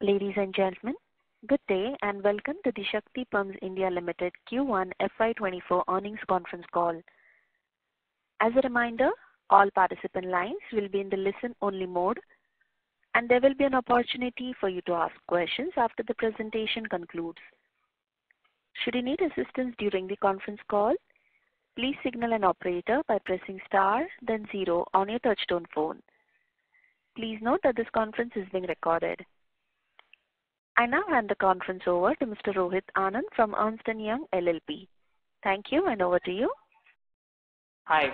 Ladies and gentlemen, good day and welcome to the Shakti Pumps India Limited Q1 FY 2024 earnings conference call. As a reminder, all participant lines will be in the listen-only mode, and there will be an opportunity for you to ask questions after the presentation concludes. Should you need assistance during the conference call, please signal an operator by pressing star then zero on your touchtone phone. Please note that this conference is being recorded. I now hand the conference over to Mr. Rohit Anand from Ernst & Young LLP. Thank you, and over to you. Hi.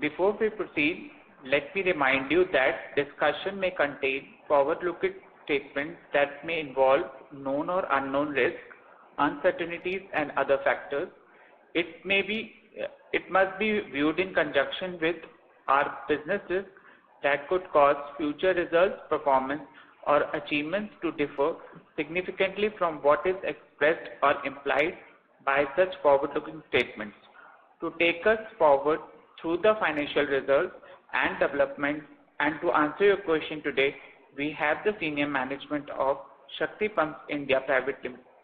Before we proceed, let me remind you that discussion may contain forward-looking statements that may involve known or unknown risks, uncertainties, and other factors. It may be, it must be viewed in conjunction with our businesses that could cause future results, performance, or achievements to differ significantly from what is expressed or implied by such forward-looking statements. To take us forward through the financial results and developments and to answer your question today, we have the senior management of Shakti Pumps India uh,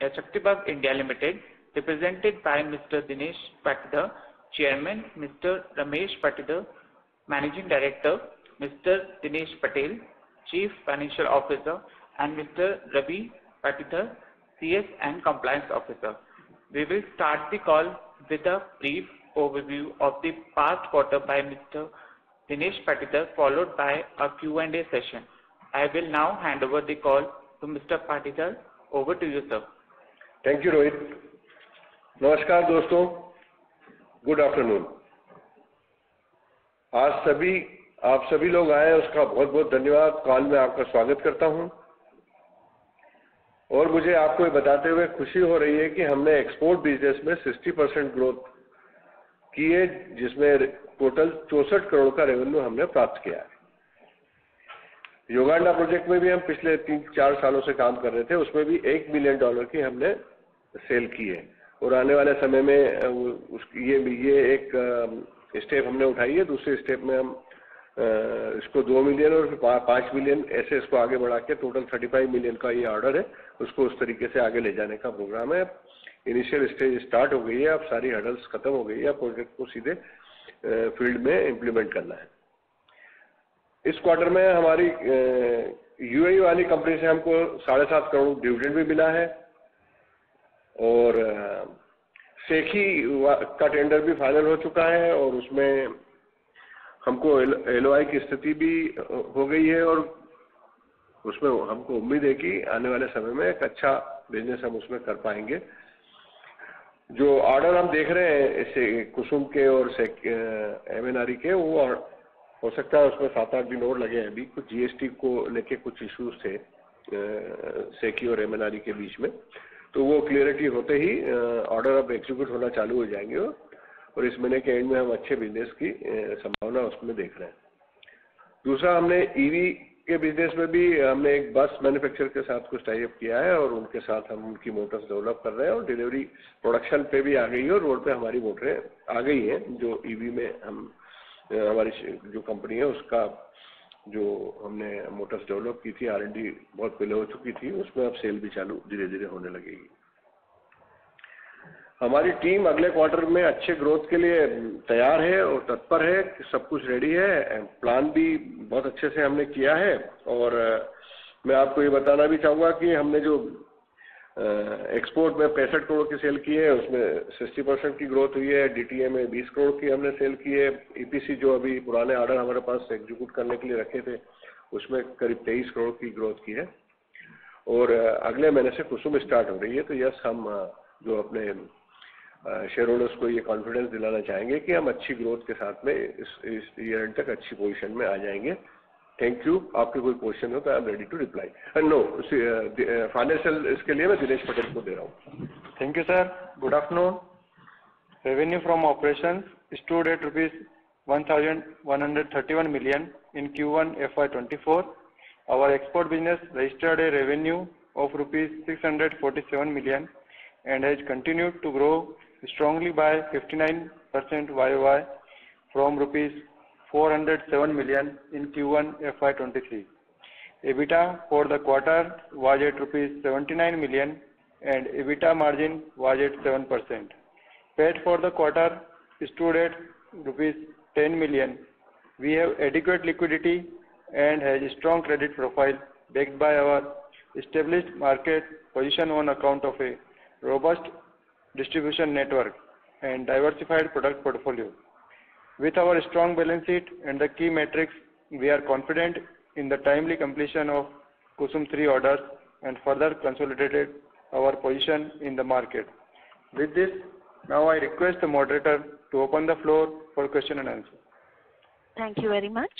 Limited, represented by Mr. Dinesh Patidar, Chairman, Mr. Ramesh Patidar, Managing Director, Mr. Dinesh Patel, Chief Financial Officer, and Mr. Ravi Patidar, CS and Compliance Officer. We will start the call with a brief overview of the past quarter by Mr. Dinesh Patidar, followed by a Q&A session. I will now hand over the call to Mr. Patidar. Over to you, sir. Thank you, Rohit. Namaskar, दोस्तों. Good afternoon. आज आप सभी लोग आए, उसका बहुत-बहुत धन्यवाद. Call में आपका स्वागत करता हूँ और मुझे आपको ये बताते हुए खुशी हो रही है कि हमने एक्सपोर्ट बिज़नेस में 60% ग्रोथ की है, जिसमें टोटल चौसठ करोड़ का रेवेन्यू हमने प्राप्त किया है. युगांडा प्रोजेक्ट में भी हम पिछले 3-4 सालों से काम कर रहे थे. उसमें भी $1 डॉलर की हमने सेल की है और आने वाले समय में उस ये ये एक स्टेप हमने उठाई है. दूसरे स्टेप में हम इसको दो मिलियन और फिर $5 ऐसे इसको आगे बढ़ा के टोटल थर्टी फाइव मिलियन का ये ऑर्डर है. उसको उस तरीके से आगे ले जाने का प्रोग्राम है. इनिशियल स्टेज स्टार्ट हो गई है. अब सारी हर्डल्स खत्म हो गई है. प्रोजेक्ट को सीधे फ़ील्ड में इम्प्लीमेंट करना है. इस क्वार्टर में हमारी UAE वाली कंपनी से हमको साढ़े सात करोड़ डिविडेंड भी मिला है और SECI का टेंडर भी फाइनल हो चुका है और उसमें हमको LOI की स्थिति भी हो गई है और उसमें हमको उम्मीद है कि आने वाले समय में एक अच्छा बिज़नेस हम उसमें कर पाएँगे. जो ऑर्डर हम देख रहे हैं इसे कुसुम के और MNRE के, वो हो सकता है उसमें 7-8 दिन और लगे. हैं अभी कुछ GST को लेकर कुछ इश्यूज़ थे सेकी और MNRE के बीच में, तो वो क्लियरिटी होते ही ऑर्डर अब एग्जीक्यूट होना चालू हो जाएँगे और इस महीने के एंड में हम अच्छे बिज़नेस की संभावना उसमें देख रहे हैं. दूसरा, हमने EV के बिज़नेस में भी हमने एक बस मैन्युफैक्चर के साथ कुछ टाई अप किया है और उनके साथ हम उनकी मोटर्स डेवलप कर रहे हैं और डिलीवरी प्रोडक्शन पे भी आ गई है और रोड पे हमारी मोटरें आ गई हैं. जो EV में हम हमारी जो कंपनी है, उसका जो हमने मोटर्स डेवलप की थी, R&D बहुत पहले हो चुकी थी, उसमें अब सेल भी चालू धीरे-धीरे होने लगेगी. हमारी टीम अगले क्वार्टर में अच्छे ग्रोथ के लिए तैयार है और तत्पर है. सब कुछ रेडी है. प्लान भी बहुत अच्छे से हमने किया है और मैं आपको ये बताना भी चाहूँगा कि हमने जो एक्सपोर्ट में पैंसठ करोड़ की सेल की है, उसमें 60% की ग्रोथ हुई है. DTA में 20 करोड़ की हमने सेल की है. EPC जो अभी पुराने ऑर्डर हमारे पास एग्जीक्यूट करने के लिए रखे थे, उसमें करीब 23 करोड़ की ग्रोथ की है और अगले महीने से कुसुम स्टार्ट हो रही है. तो यस, हम जो अपने शेयर होल्डर्स को ये कॉन्फिडेंस दिलाना चाहेंगे कि हम अच्छी ग्रोथ के साथ में इस ईयर एंड तक अच्छी पोजीशन में आ जाएँगे। थैंक यू आपके कोई क्वेश्चन हो तो I am ready to reply no financial इसके लिए मैं दिनेश पटेल को दे रहा हूँ। Thank you sir good afternoon revenue from operation stood at rupees one million in Q one of our export business registered a revenue of rupees six million and has continued to grow strongly by 59% YOY from rupees 407 million in Q1 FY 2023. EBITDA for the quarter was at rupees 79 million, and EBITDA margin was at 7%. PAT for the quarter stood at rupees 10 million. We have adequate liquidity and has a strong credit profile backed by our established market position on account of a robust distribution network and diversified product portfolio. With our strong balance sheet and the key metrics, we are confident in the timely completion of KUSUM III orders and further consolidated our position in the market. With this, now I request the moderator to open the floor for question and answer. Thank you very much.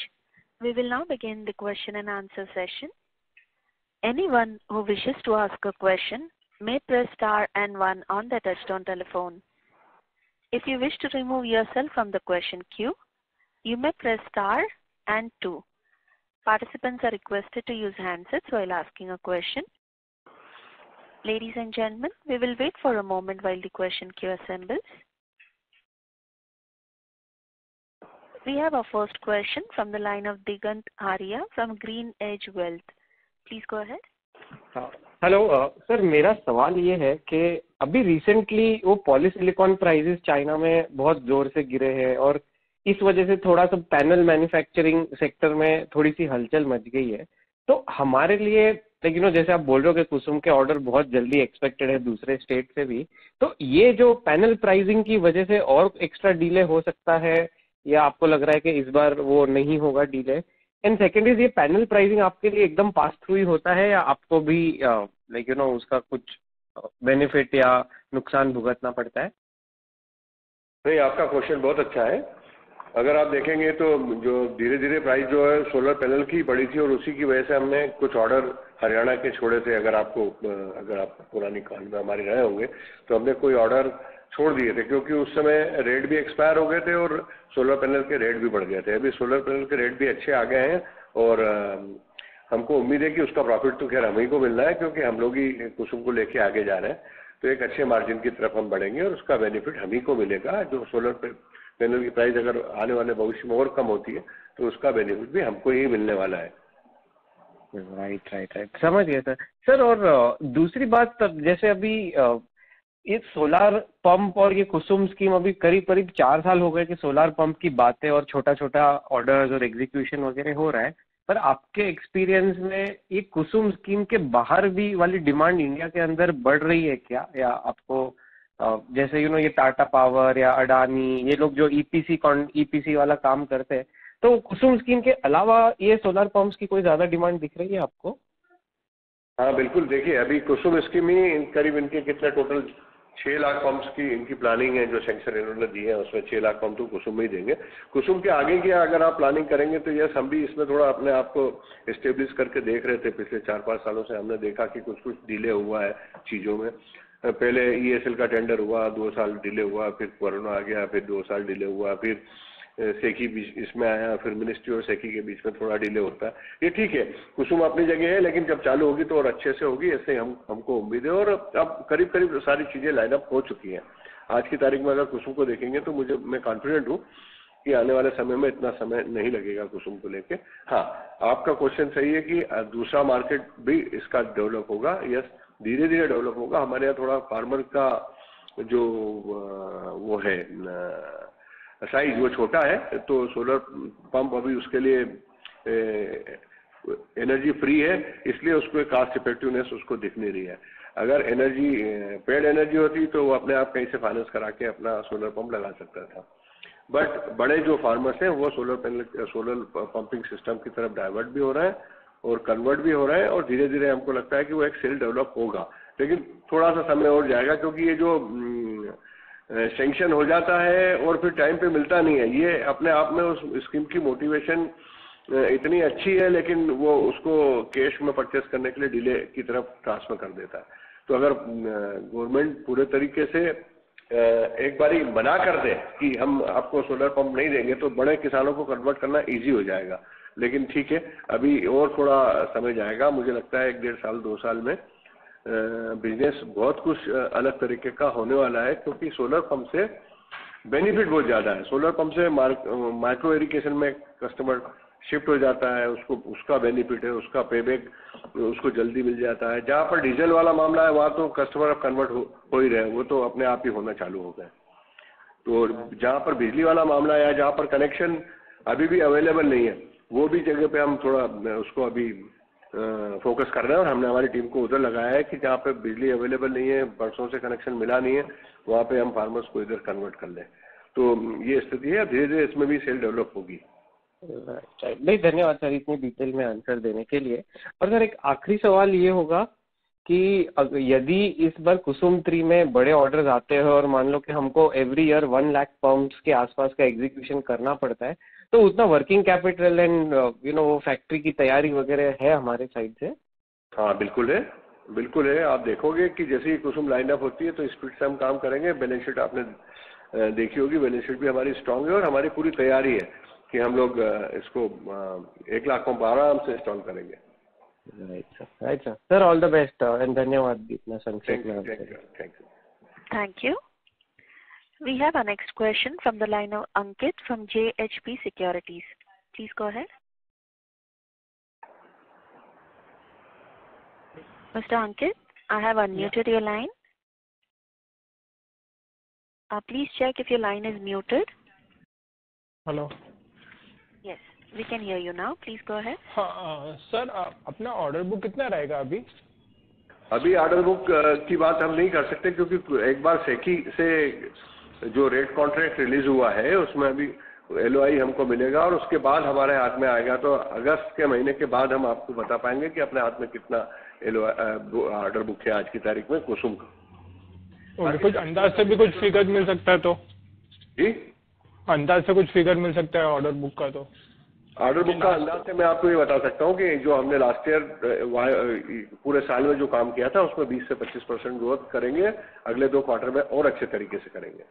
We will now begin the question and answer session. Anyone who wishes to ask a question may press star and one on the touchtone telephone. If you wish to remove yourself from the question queue, you may press star and two. Participants are requested to use handsets while asking a question. Ladies and gentlemen, we will wait for a moment while the question queue assembles. We have our first question from the line of Digant Haria from GreenEdge Wealth. Please go ahead. Uh, hello sir मेरा सवाल ये है कि अभी recently वो polysilicon prices China में बहुत ज़ोर से गिरे हैं और इस वजह से थोड़ा सा पैनल मैन्युफैक्चरिंग सेक्टर में थोड़ी सी हलचल मच गई है। तो हमारे लिए यू नो जैसे आप बोल रहे हो कि कुसुम के ऑर्डर बहुत जल्दी एक्सपेक्टेड है दूसरे स्टेट से भी तो ये जो पैनल प्राइसिंग की वजह से और एक्स्ट्रा डीले हो सकता है या आपको लग रहा है कि इस बार वो नहीं होगा डिले एंड सेकेंड इज़ ये पैनल प्राइसिंग आपके लिए एकदम पास थ्रू ही होता है या आपको भी लाइक यू नो उसका कुछ बेनिफिट या नुकसान भुगतना पड़ता है? नहीं, आपका क्वेश्चन बहुत अच्छा है। अगर आप देखेंगे तो जो धीरे धीरे प्राइस जो है सोलर पैनल की बढ़ी थी और उसी की वजह से हमने कुछ ऑर्डर हरियाणा के छोड़े थे, अगर आपको अगर आप पुरानी कहानी में हमारे रहे होंगे तो हमने कोई ऑर्डर छोड़ दिए थे, क्योंकि उस समय रेट भी एक्सपायर हो गए थे और सोलर पैनल के रेट भी बढ़ गए थे। अभी सोलर पैनल के रेट भी अच्छे आ गए हैं और हमको उम्मीद है कि उसका प्रॉफिट तो खैर हम ही को मिलना है, क्योंकि हम लोग ही कुसुम को लेके आगे जा रहे हैं। तो एक अच्छे मार्जिन की तरफ़ हम बढ़ेंगे और उसका बेनिफिट हम ही को मिलेगा। जो सोलर पैनल की प्राइस अगर आने वाले भविष्य में और कम होती है तो उसका बेनिफिट भी हमको ही मिलने वाला है। राइट राइट राइट समझ गया सर सर और दूसरी बात जैसे अभी ये सोलार पंप और ये कुसुम स्कीम अभी करीब करीब चार साल हो गए कि सोलार पंप की बातें और छोटा छोटा ऑर्डर्स और एग्जीक्यूशन वगैरह हो रहा है। पर आपके एक्सपीरियंस में ये कुसुम स्कीम के बाहर भी वाली डिमांड इंडिया के अंदर बढ़ रही है क्या? या आपको जैसे यू नो ये टाटा पावर या अडानी ये लोग जो ईपीसी ईपीसी वाला काम करते हैं तो कुसुम स्कीम के अलावा ये सोलर पंप्स की कोई ज़्यादा डिमांड दिख रही है आपको? हाँ बिल्कुल, देखिए, अभी कुसुम स्कीम ही करीब इनके कितने टोटल छह लाख पंप्स की इनकी प्लानिंग है, जो सेंक्शन इन्होंने दी है, उसमें छह लाख पंप तो कुसुम में ही देंगे। कुसुम के आगे की अगर आप प्लानिंग करेंगे तो यस, हम भी इसमें थोड़ा अपने आप को स्टेब्लिश करके देख रहे थे। पिछले चार पाँच सालों से हमने देखा कि कुछ कुछ डिले हुआ है चीज़ों में। पहले ईएसएल का टेंडर हुआ, दो साल डिले हुआ, फिर कोरोना आ गया, फिर दो साल डिले हुआ, फिर सेकी बीच, इसमें आया, फिर मिनिस्ट्री और सेकी के बीच में थोड़ा डिले होता है। ये ठीक है, कुसुम अपनी जगह है, लेकिन जब चालू होगी तो और अच्छे से होगी, ऐसे हम, हमको उम्मीद है। और अब करीब करीब सारी चीज़ें लाइनअप हो चुकी हैं। आज की तारीख में अगर कुसुम को देखेंगे तो मुझे, मैं कॉन्फिडेंट हूँ कि आने वाले समय में इतना समय नहीं लगेगा कुसुम को लेके। हाँ आपका क्वेश्चन सही है कि दूसरा मार्केट भी इसका डेवलप होगा। यस धीरे धीरे डेवलप होगा। हमारे यहाँ थोड़ा फार्मर का जो वो है साइज़ वो छोटा है तो सोलर पंप अभी उसके लिए एनर्जी फ्री है, इसलिए उसको कास्ट इफेक्टिवनेस उसको दिख नहीं रही है। अगर एनर्जी पेड एनर्जी होती तो वो अपने आप कहीं से फाइनेंस करा के अपना सोलर पंप लगा सकता था। बट बड़े जो फार्मर्स हैं, वो solar panel solar pumping system की तरफ़ डाइवर्ट भी हो रहा है और कन्वर्ट भी हो रहा है और धीरे धीरे हमको लगता है कि वो एक सेल डेवलप होगा। लेकिन थोड़ा सा समय और जाएगा क्योंकि ये जो सेंक्शन हो जाता है और फिर टाइम पे मिलता नहीं है। ये अपने आप में उस स्कीम की मोटिवेशन इतनी अच्छी है, लेकिन वो उसको कैश में परचेस करने के लिए डिले की तरफ़ ट्रांसफ़र कर देता है। तो अगर गवर्नमेंट पूरे तरीके से एक बारी मना कर दे कि हम आपको सोलर पंप नहीं देंगे तो बड़े किसानों को कन्वर्ट करना इजी हो जाएगा। लेकिन ठीक है, अभी और थोड़ा समय जाएगा, मुझे लगता है एक डेढ़ साल, दो साल में। बिज़नेस बहुत कुछ अलग तरीके का होने वाला है क्योंकि सोलर पंप से बेनिफिट बहुत ज़्यादा है। सोलर पंप से माइक्रो इरिगेशन में कस्टमर शिफ्ट हो जाता है उसको उसका बेनिफिट है उसका पेबैक उसको जल्दी मिल जाता है। जहाँ पर डीजल वाला मामला है वहाँ तो कस्टमर अब कन्वर्ट हो, हो ही रहे वो तो अपने आप ही होना चालू हो गए। तो जहाँ पर बिजली वाला मामला है जहाँ पर कनेक्शन अभी भी अवेलेबल नहीं है वो भी जगह पे हम थोड़ा उसको अभी फोकस कर रहे हैं और हमने हमारी टीम को उधर लगाया है कि जहाँ पे बिजली अवेलेबल नहीं है, बरसों से कनेक्शन मिला नहीं है, वहाँ पे हम फार्मर्स को इधर कन्वर्ट कर लें। तो ये स्थिति है धीरे धीरे इसमें भी सेल डेवलप होगी। नहीं, धन्यवाद सर इतनी डिटेल में आंसर देने के लिए। और सर, एक आखिरी सवाल ये होगा कि यदि इस बार कुसुम थ्री में बड़े ऑर्डर्स आते हैं और मान लो कि हमको every year one lakh pumps के आसपास का एग्जीक्यूशन करना पड़ता है तो उतना working capital and you know वो फैक्ट्री की तैयारी वगैरह है हमारे साइड से? हाँ बिल्कुल है। बिल्कुल है। आप देखोगे कि जैसे ही कुसुम लाइन अप होती है तो स्पीड से हम काम करेंगे। बैलेंस शीट आपने देखी होगी। बैलेंस शीट भी हमारी स्ट्रांग है और हमारी पूरी तैयारी है कि हम लोग इसको एक लाख पंप आराम से इंस्टॉल करेंगे। Right sir right sir sir all the best and धन्यवाद इतना संक्षेप में thank you. We have our next question from the line of Ankit from JHP Securities. Please go ahead. Mr. Ankit, I have unmuted your line. Uh, please check if your line is muted. Hello Yes, we can hear you now. Please go ahead. हाँ sir अपना order book कितना रहेगा अभी अभी order book की बात हम नहीं कर सकते क्योंकि एक बार सेकी से जो रेट कॉन्ट्रैक्ट रिलीज़ हुआ है उसमें अभी एलओआई हमको मिलेगा और उसके बाद हमारे हाथ में आएगा। तो अगस्त के महीने के बाद हम आपको बता पाएँगे कि अपने हाथ में कितना एल ऑर्डर बुक है आज की तारीख में कुसुम का। कुछ अंदाज से भी कुछ फिगर मिल सकता है तो? जी? अंदाज से कुछ फिगर मिल सकता है ऑर्डर बुक का तो? ऑर्डर बुक का अंदाज से मैं आपको ये बता सकता हूँ कि जो हमने लास्ट ईयर पूरे साल में जो काम किया था उसमें 20 से 25 परसेंट ग्रोथ करेंगे। अगले दो क्वार्टर में और अच्छे तरीके से करेंगे।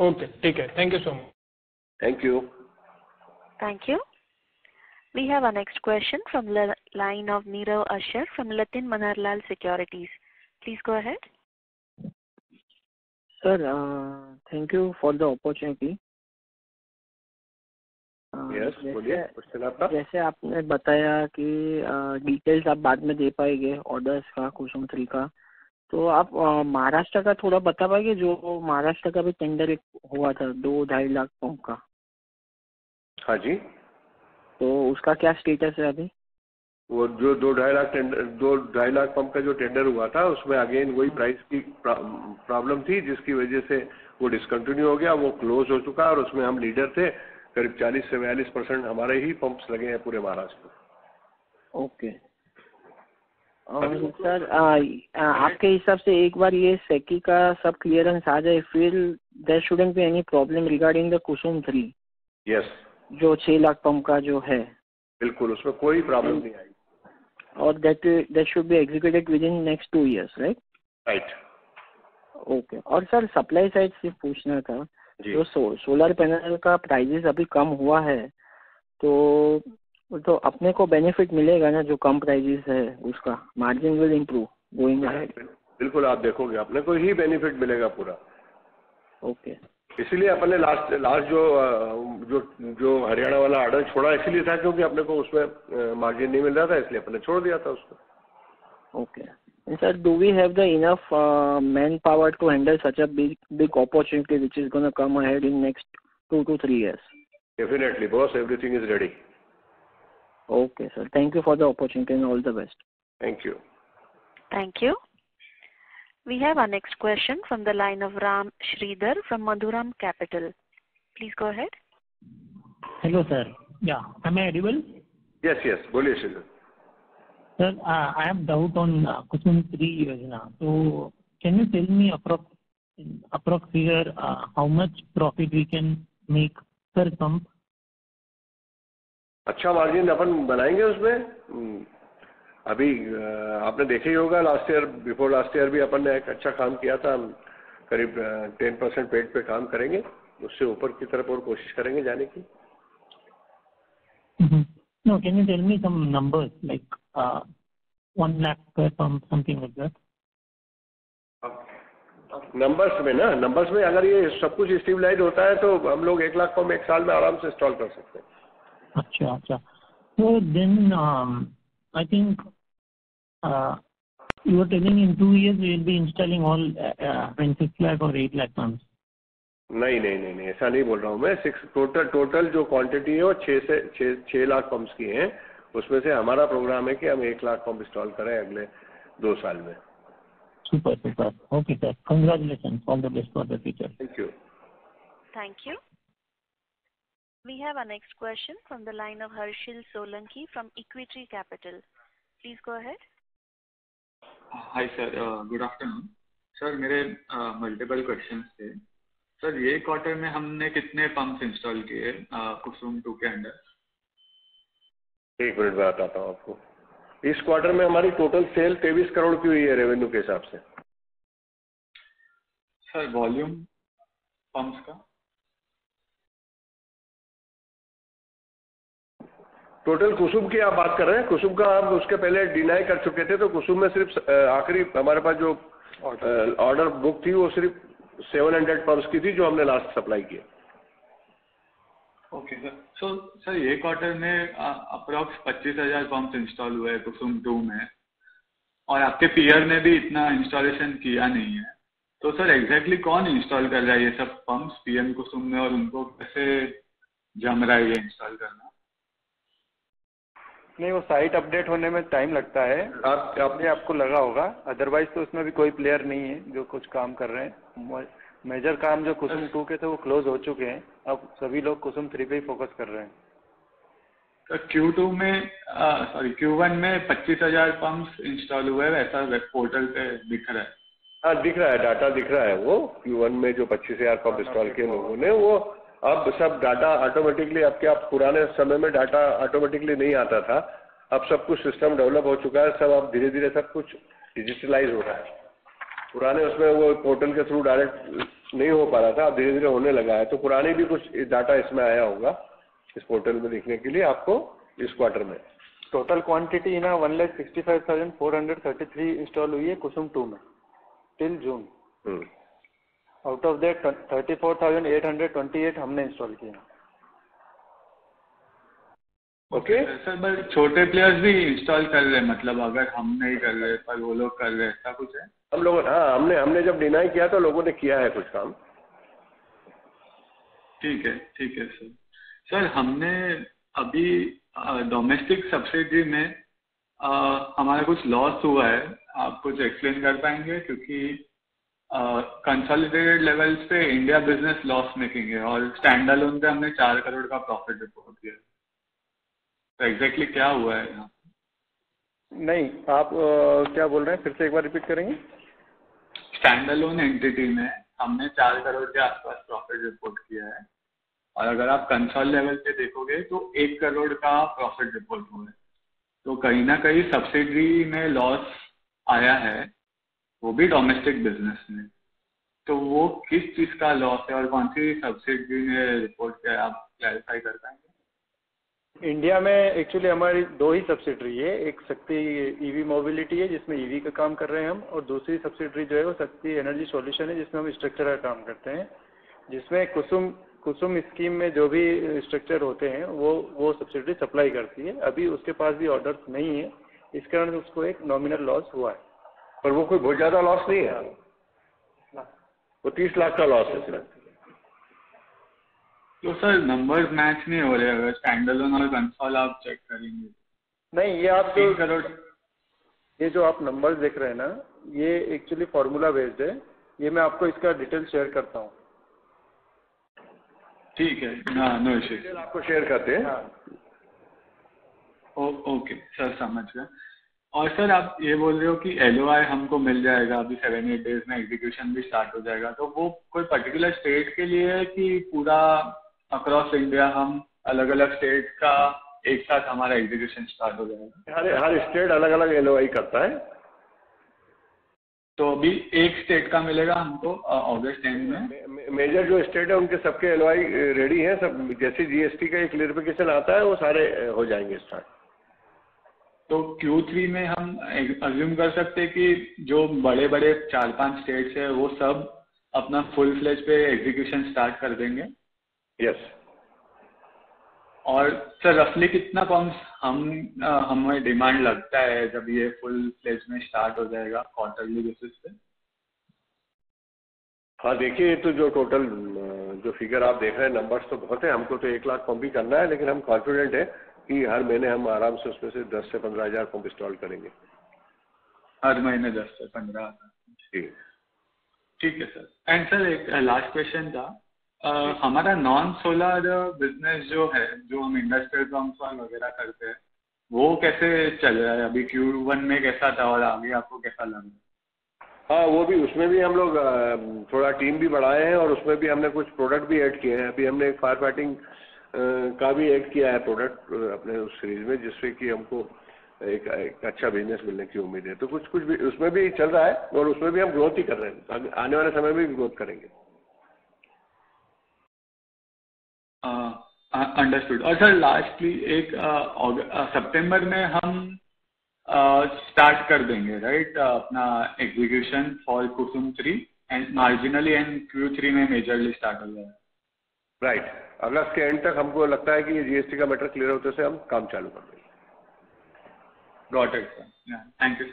ओके ठीक है। Thank you so much thank you thank you we have a next question from line of Nirav Ashar from Latin Manharlal securities please go ahead sir thank you for the opportunity जैसे- आपका? जैसे आपने बताया कि details आप बाद में दे पाएँगे ऑर्डर्स का कुसुम थ्री का तो आप महाराष्ट्र का थोड़ा बता पाएँगे जो महाराष्ट्र का भी टेंडर एक हुआ था दो ढाई लाख पंप का? हाँ जी। तो उसका क्या स्टेटस है अभी? वो जो दो ढाई लाख टेंडर दो ढाई लाख पंप का जो टेंडर हुआ था उसमें अगेन वही प्राइस की प्रॉब्लम थी जिसकी वजह से वो डिसकंटिन्यू हो गया वो क्लोज हो चुका और उसमें हम लीडर थे। करीब 40 से 42 परसेंट हमारे ही पंप्स लगे हैं पूरे महाराष्ट्र में। ओके। और सर आपके हिसाब से एक बार ये सेकी का सब क्लियरेंस आ जाए फिर there shouldn't be any problem regarding the Kusum three yes जो छह लाख पंप का जो है। बिल्कुल उसमें कोई प्रॉब्लम नहीं आई और that should should executed within next two years right right okay. और सर सप्लाई साइड से पूछना था जी। सो, सोलर पैनल का प्राइजेस अभी कम हुआ है तो तो अपने को बेनिफिट मिलेगा ना जो कम प्राइजेस है उसका? मार्जिन विल इम्प्रूव गोइंग बिल्कुल आप देखोगे अपने को ही बेनिफिट मिलेगा पूरा। ओके इसीलिए अपन ने लास्ट लास्ट जो जो जो हरियाणा वाला ऑर्डर छोड़ा इसीलिए था क्योंकि अपने को उसमें मार्जिन नहीं मिल रहा था इसलिए अपन ने छोड़ दिया था उसको। Okay and Sir, do we have the enough uh, manpower to handle such a big opportunity which is going to come ahead in next two to three years? Definitely, boss. Everything is ready. Okay, sir. Thank you for the opportunity and all the best. Thank you. Thank you. We have our next question from the line of Ram Sridhar from Madhuram Capital. Please go ahead. Hello, sir. Yeah. Am I audible? Yes, yes. Boliye, sir. Sir, uh, I have doubt on uh, Kusum 3 Yojana. So can you tell me approx approx figure uh, how much profit we can make per pump? अच्छा margin अपन बनाएँगे उसमें हम्म, अभी आपने देखा ही होगा last year before last year भी अपन ने एक अच्छा काम किया था हम करीब टेन परसेंट पेट पे काम करेंगे उससे ऊपर की तरफ़ और कोशिश करेंगे जाने की Mhm. No, can you tell me some numbers like one lakh square form something like that numbers में ना नंबर्स में अगर ये सब कुछ स्टेबलाइज होता है तो हम लोग एक लाख पम्प एक साल में आराम से इंस्टॉल कर सकते हैं। अच्छा अच्छा। तो then I think you are telling in two years we will be installing all in six lakh और एट लाख फॉर्म्स नहीं नहीं नहीं ऐसा नहीं बोल रहा हूँ मैं। सिक्स टोटल टोटल जो क्वांटिटी है वो छः से छः छः लाख पम्प्स की हैं। उसमें से हमारा प्रोग्राम है कि हम एक लाख पंप इंस्टॉल करें अगले दो साल में Super, super. Okay, sir. Congratulations. All the best for the future. Thank you Thank you. We have our next question from the line of Harshil Solanki from Equity Capital. Please go ahead. Hi hi sir good afternoon sir मेरे multiple questions थे sir ये quarter में हमने कितने pumps install किए Kusum two के under एक minute में बताता हूँ आपको। इस क्वार्टर में हमारी टोटल सेल तेईस करोड़ की हुई है रेवेन्यू के हिसाब से। सर वॉल्यूम पंप्स का? टोटल कुसुम की आप बात कर रहे हैं। कुसुम का आप उसके पहले डिनाई कर चुके थे तो कुसुम में सिर्फ़ आखिरी हमारे पास जो ऑर्डर बुक थी वो सिर्फ़ 700 पंप्स की थी जो हमने लास्ट सप्लाई किया ओके सर सो सर ये क्वार्टर में अप्रॉक्स पच्चीस हज़ार पंप्स इंस्टॉल हुए हैं कुसुम टू में। और आपके पीयर ने भी इतना इंस्टॉलेशन किया नहीं है। तो सर एग्जैक्टली कौन इंस्टॉल कर रहा है ये सब पंप्स पीएम कुसुम में और उनको कैसे जम रहा है ये इंस्टॉल करना? नहीं वो साइट अपडेट होने में टाइम लगता है। आप अपने आपको लगा होगा। अदरवाइज़ तो उसमें भी कोई प्लेयर नहीं है जो कुछ काम कर रहे हैं। मेजर काम जो कुसुम टू के थे वो क्लोज हो चुके हैं। अब सभी लोग कुसुम थ्री पे ही फोकस कर रहे हैं। तो Q2 में सॉरी Q1 में पच्चीस हज़ार पंप्स इंस्टॉल हुए हैं ऐसा वेब पोर्टल पे दिख रहा है। हाँ दिख रहा है डाटा दिख रहा है वो। Q1 में जो पच्चीस हज़ार पंप इंस्टॉल किए लोगों ने वो अब सब डाटा ऑटोमेटिकली आपके आप पुराने समय में डाटा ऑटोमेटिकली नहीं आता था अब सब कुछ सिस्टम डेवलप हो चुका है सब अब धीरे धीरे सब कुछ डिजिटलाइज हो रहा है। पुराने उसमें वो पोर्टल के थ्रू डायरेक्ट नहीं हो पा रहा था अब धीरे धीरे होने लगा है। तो पुराने भी कुछ डाटा इसमें आया होगा इस पोर्टल में देखने के लिए आपको इस क्वार्टर में। टोटल क्वांटिटी ना one lakh sixty five thousand four hundred thirty three install हुई है कुसुम टू में till June. Out of that thirty four thousand eight hundred twenty eight हमने इंस्टॉल हैं ओके सर पर छोटे प्लेयर्स भी इंस्टॉल कर रहे हैं मतलब अगर हम नहीं कर रहे पर वो लोग कर रहे हैं ऐसा कुछ है? हम लोगों ने हाँ हमने हमने जब डिनाई किया तो लोगों ने किया है कुछ काम। ठीक है ठीक है सर सर हमने अभी डोमेस्टिक सब्सिडी में हमारा कुछ लॉस हुआ है। आप कुछ एक्सप्लेन कर पाएँगे? क्योंकि कंसोलिडेटेड लेवल्स पे इंडिया बिज़नेस लॉस मेकिंग है और स्टैंड अलोन पे हमने चार करोड़ का प्रॉफिट रिपोर्ट किया है। तो एग्जैक्टली क्या हुआ है यहाँ? नहीं आप अ, क्या बोल रहे हैं? फिर से एक बार रिपीट करेंगे? स्टैंड अलोन एंटिटी में हमने चार करोड़ के आसपास प्रॉफिट रिपोर्ट किया है। और अगर आप कंसोल लेवल पे देखोगे तो एक करोड़ का प्रॉफिट रिपोर्ट हुआ है। तो कहीं ना कहीं सब्सिडी में लॉस आया है वो भी डोमेस्टिक बिज़नेस में। तो वो किस चीज़ का लॉस है और कौन सी सब्सिडी ने रिपोर्ट किया आप क्लैरिफाई कर पाएँगे? इंडिया में एक्चुअली हमारी दो ही सब्सिडरी है। एक शक्ति ईवी मोबिलिटी है जिसमें ईवी का काम कर रहे हैं हम और दूसरी सब्सिडरी जो है वो शक्ति एनर्जी सॉल्यूशन है जिसमें हम स्ट्रक्चर का काम करते हैं। जिसमें कुसुम कुसुम स्कीम में जो भी स्ट्रक्चर होते हैं वो वो सब्सिडरी सप्लाई करती है। अभी उसके पास भी ऑर्डर्स नहीं है। इस कारण उसको एक नॉमिनल लॉस हुआ है। पर वो कोई बहुत ज़्यादा लॉस नहीं है? वो तीस लाख का लॉस है। सिर्फ़ तो सर नंबर्स मैच नहीं हो रहे अगर स्टैंड और कंसोल आप चेक करेंगे नहीं ये आप जो करोड़ ये जो आप नंबर देख रहे हैं ना ये एक्चुअली फार्मूला बेस्ड है। ये मैं आपको इसका डिटेल शेयर करता हूँ। ठीक है हाँ नो इश्यूज़ डिटेल आपको शेयर करते हैं। ओ ओके सर समझ गया। और सर आप ये बोल रहे हो कि एलओआई हमको मिल जाएगा अभी सेवन एट डेज़ में एग्जीक्यूशन भी स्टार्ट हो जाएगा तो वो कोई पर्टिकुलर स्टेट के लिए है कि पूरा अक्रॉस इंडिया हम अलग अलग स्टेट का एक साथ हमारा एग्जीक्यूशन स्टार्ट हो जाएगा। हर हर स्टेट अलग अलग एल करता है? तो अभी एक स्टेट का मिलेगा हमको अगस्त एंड में। मेजर जो स्टेट है उनके सबके एलओआई रेडी है सब जैसे जीएसटी का एक क्लियरिफिकेशन आता है वो सारे हो जाएँगे स्टार्ट तो Q3 में हम अज्यूम कर सकते हैं कि जो बड़े बड़े चार पाँच स्टेट्स है वो सब अपना फुल फ्लेज पे एग्जीक्यूशन स्टार्ट कर देंगे। यस और सर रफली कितना पंप्स हम हमें डिमांड लगता है जब ये फुल फ्लेज में स्टार्ट हो जाएगा क्वार्टरली बेसिस पे? हाँ देखिए ये तो जो टोटल जो फिगर आप देख रहे हैं नंबर्स तो बहुत है हमको तो एक लाख पंप ही करना है लेकिन हम कॉन्फिडेंट है कि हर महीने हम आराम से उसमें से दस से पंद्रह हज़ार पंप इंस्टॉल करेंगे। हर महीने दस से पंद्रह ठीक ठीक है सर एंड सर एक लास्ट क्वेश्चन था। Uh, हमारा नॉन सोलर बिज़नेस जो है जो हम इंडस्ट्रियल पंप वगैरह करते हैं वो कैसे चल रहा है? अभी क्यू वन में कैसा था और आगे आपको कैसा लग? रहा हाँ वो भी उसमें भी हम लोग थोड़ा टीम भी बढ़ाए हैं और उसमें भी हमने कुछ प्रोडक्ट भी ऐड किए हैं। अभी हमने एक फायर फाइटिंग का भी ऐड किया है प्रोडक्ट अपने उस सीरीज़ में जिससे कि हमको एक, एक अच्छा बिज़नेस मिलने की उम्मीद है। तो कुछ कुछ भी उसमें भी चल रहा है और उसमें भी हम ग्रोथ ही कर रहे हैं। आने वाले समय में भी ग्रोथ करेंगे। अंडरस्टूड और सर लास्टली एक सितंबर में हम स्टार्ट कर देंगे राइट अपना execution for Kusum three and marginally and Q three में मेजरली स्टार्ट हो जाएगा। राइट अगस्त के एंड तक हमको लगता है कि ये जीएसटी का मैटर क्लियर होते से हम काम चालू कर देंगे। Got it sir thank you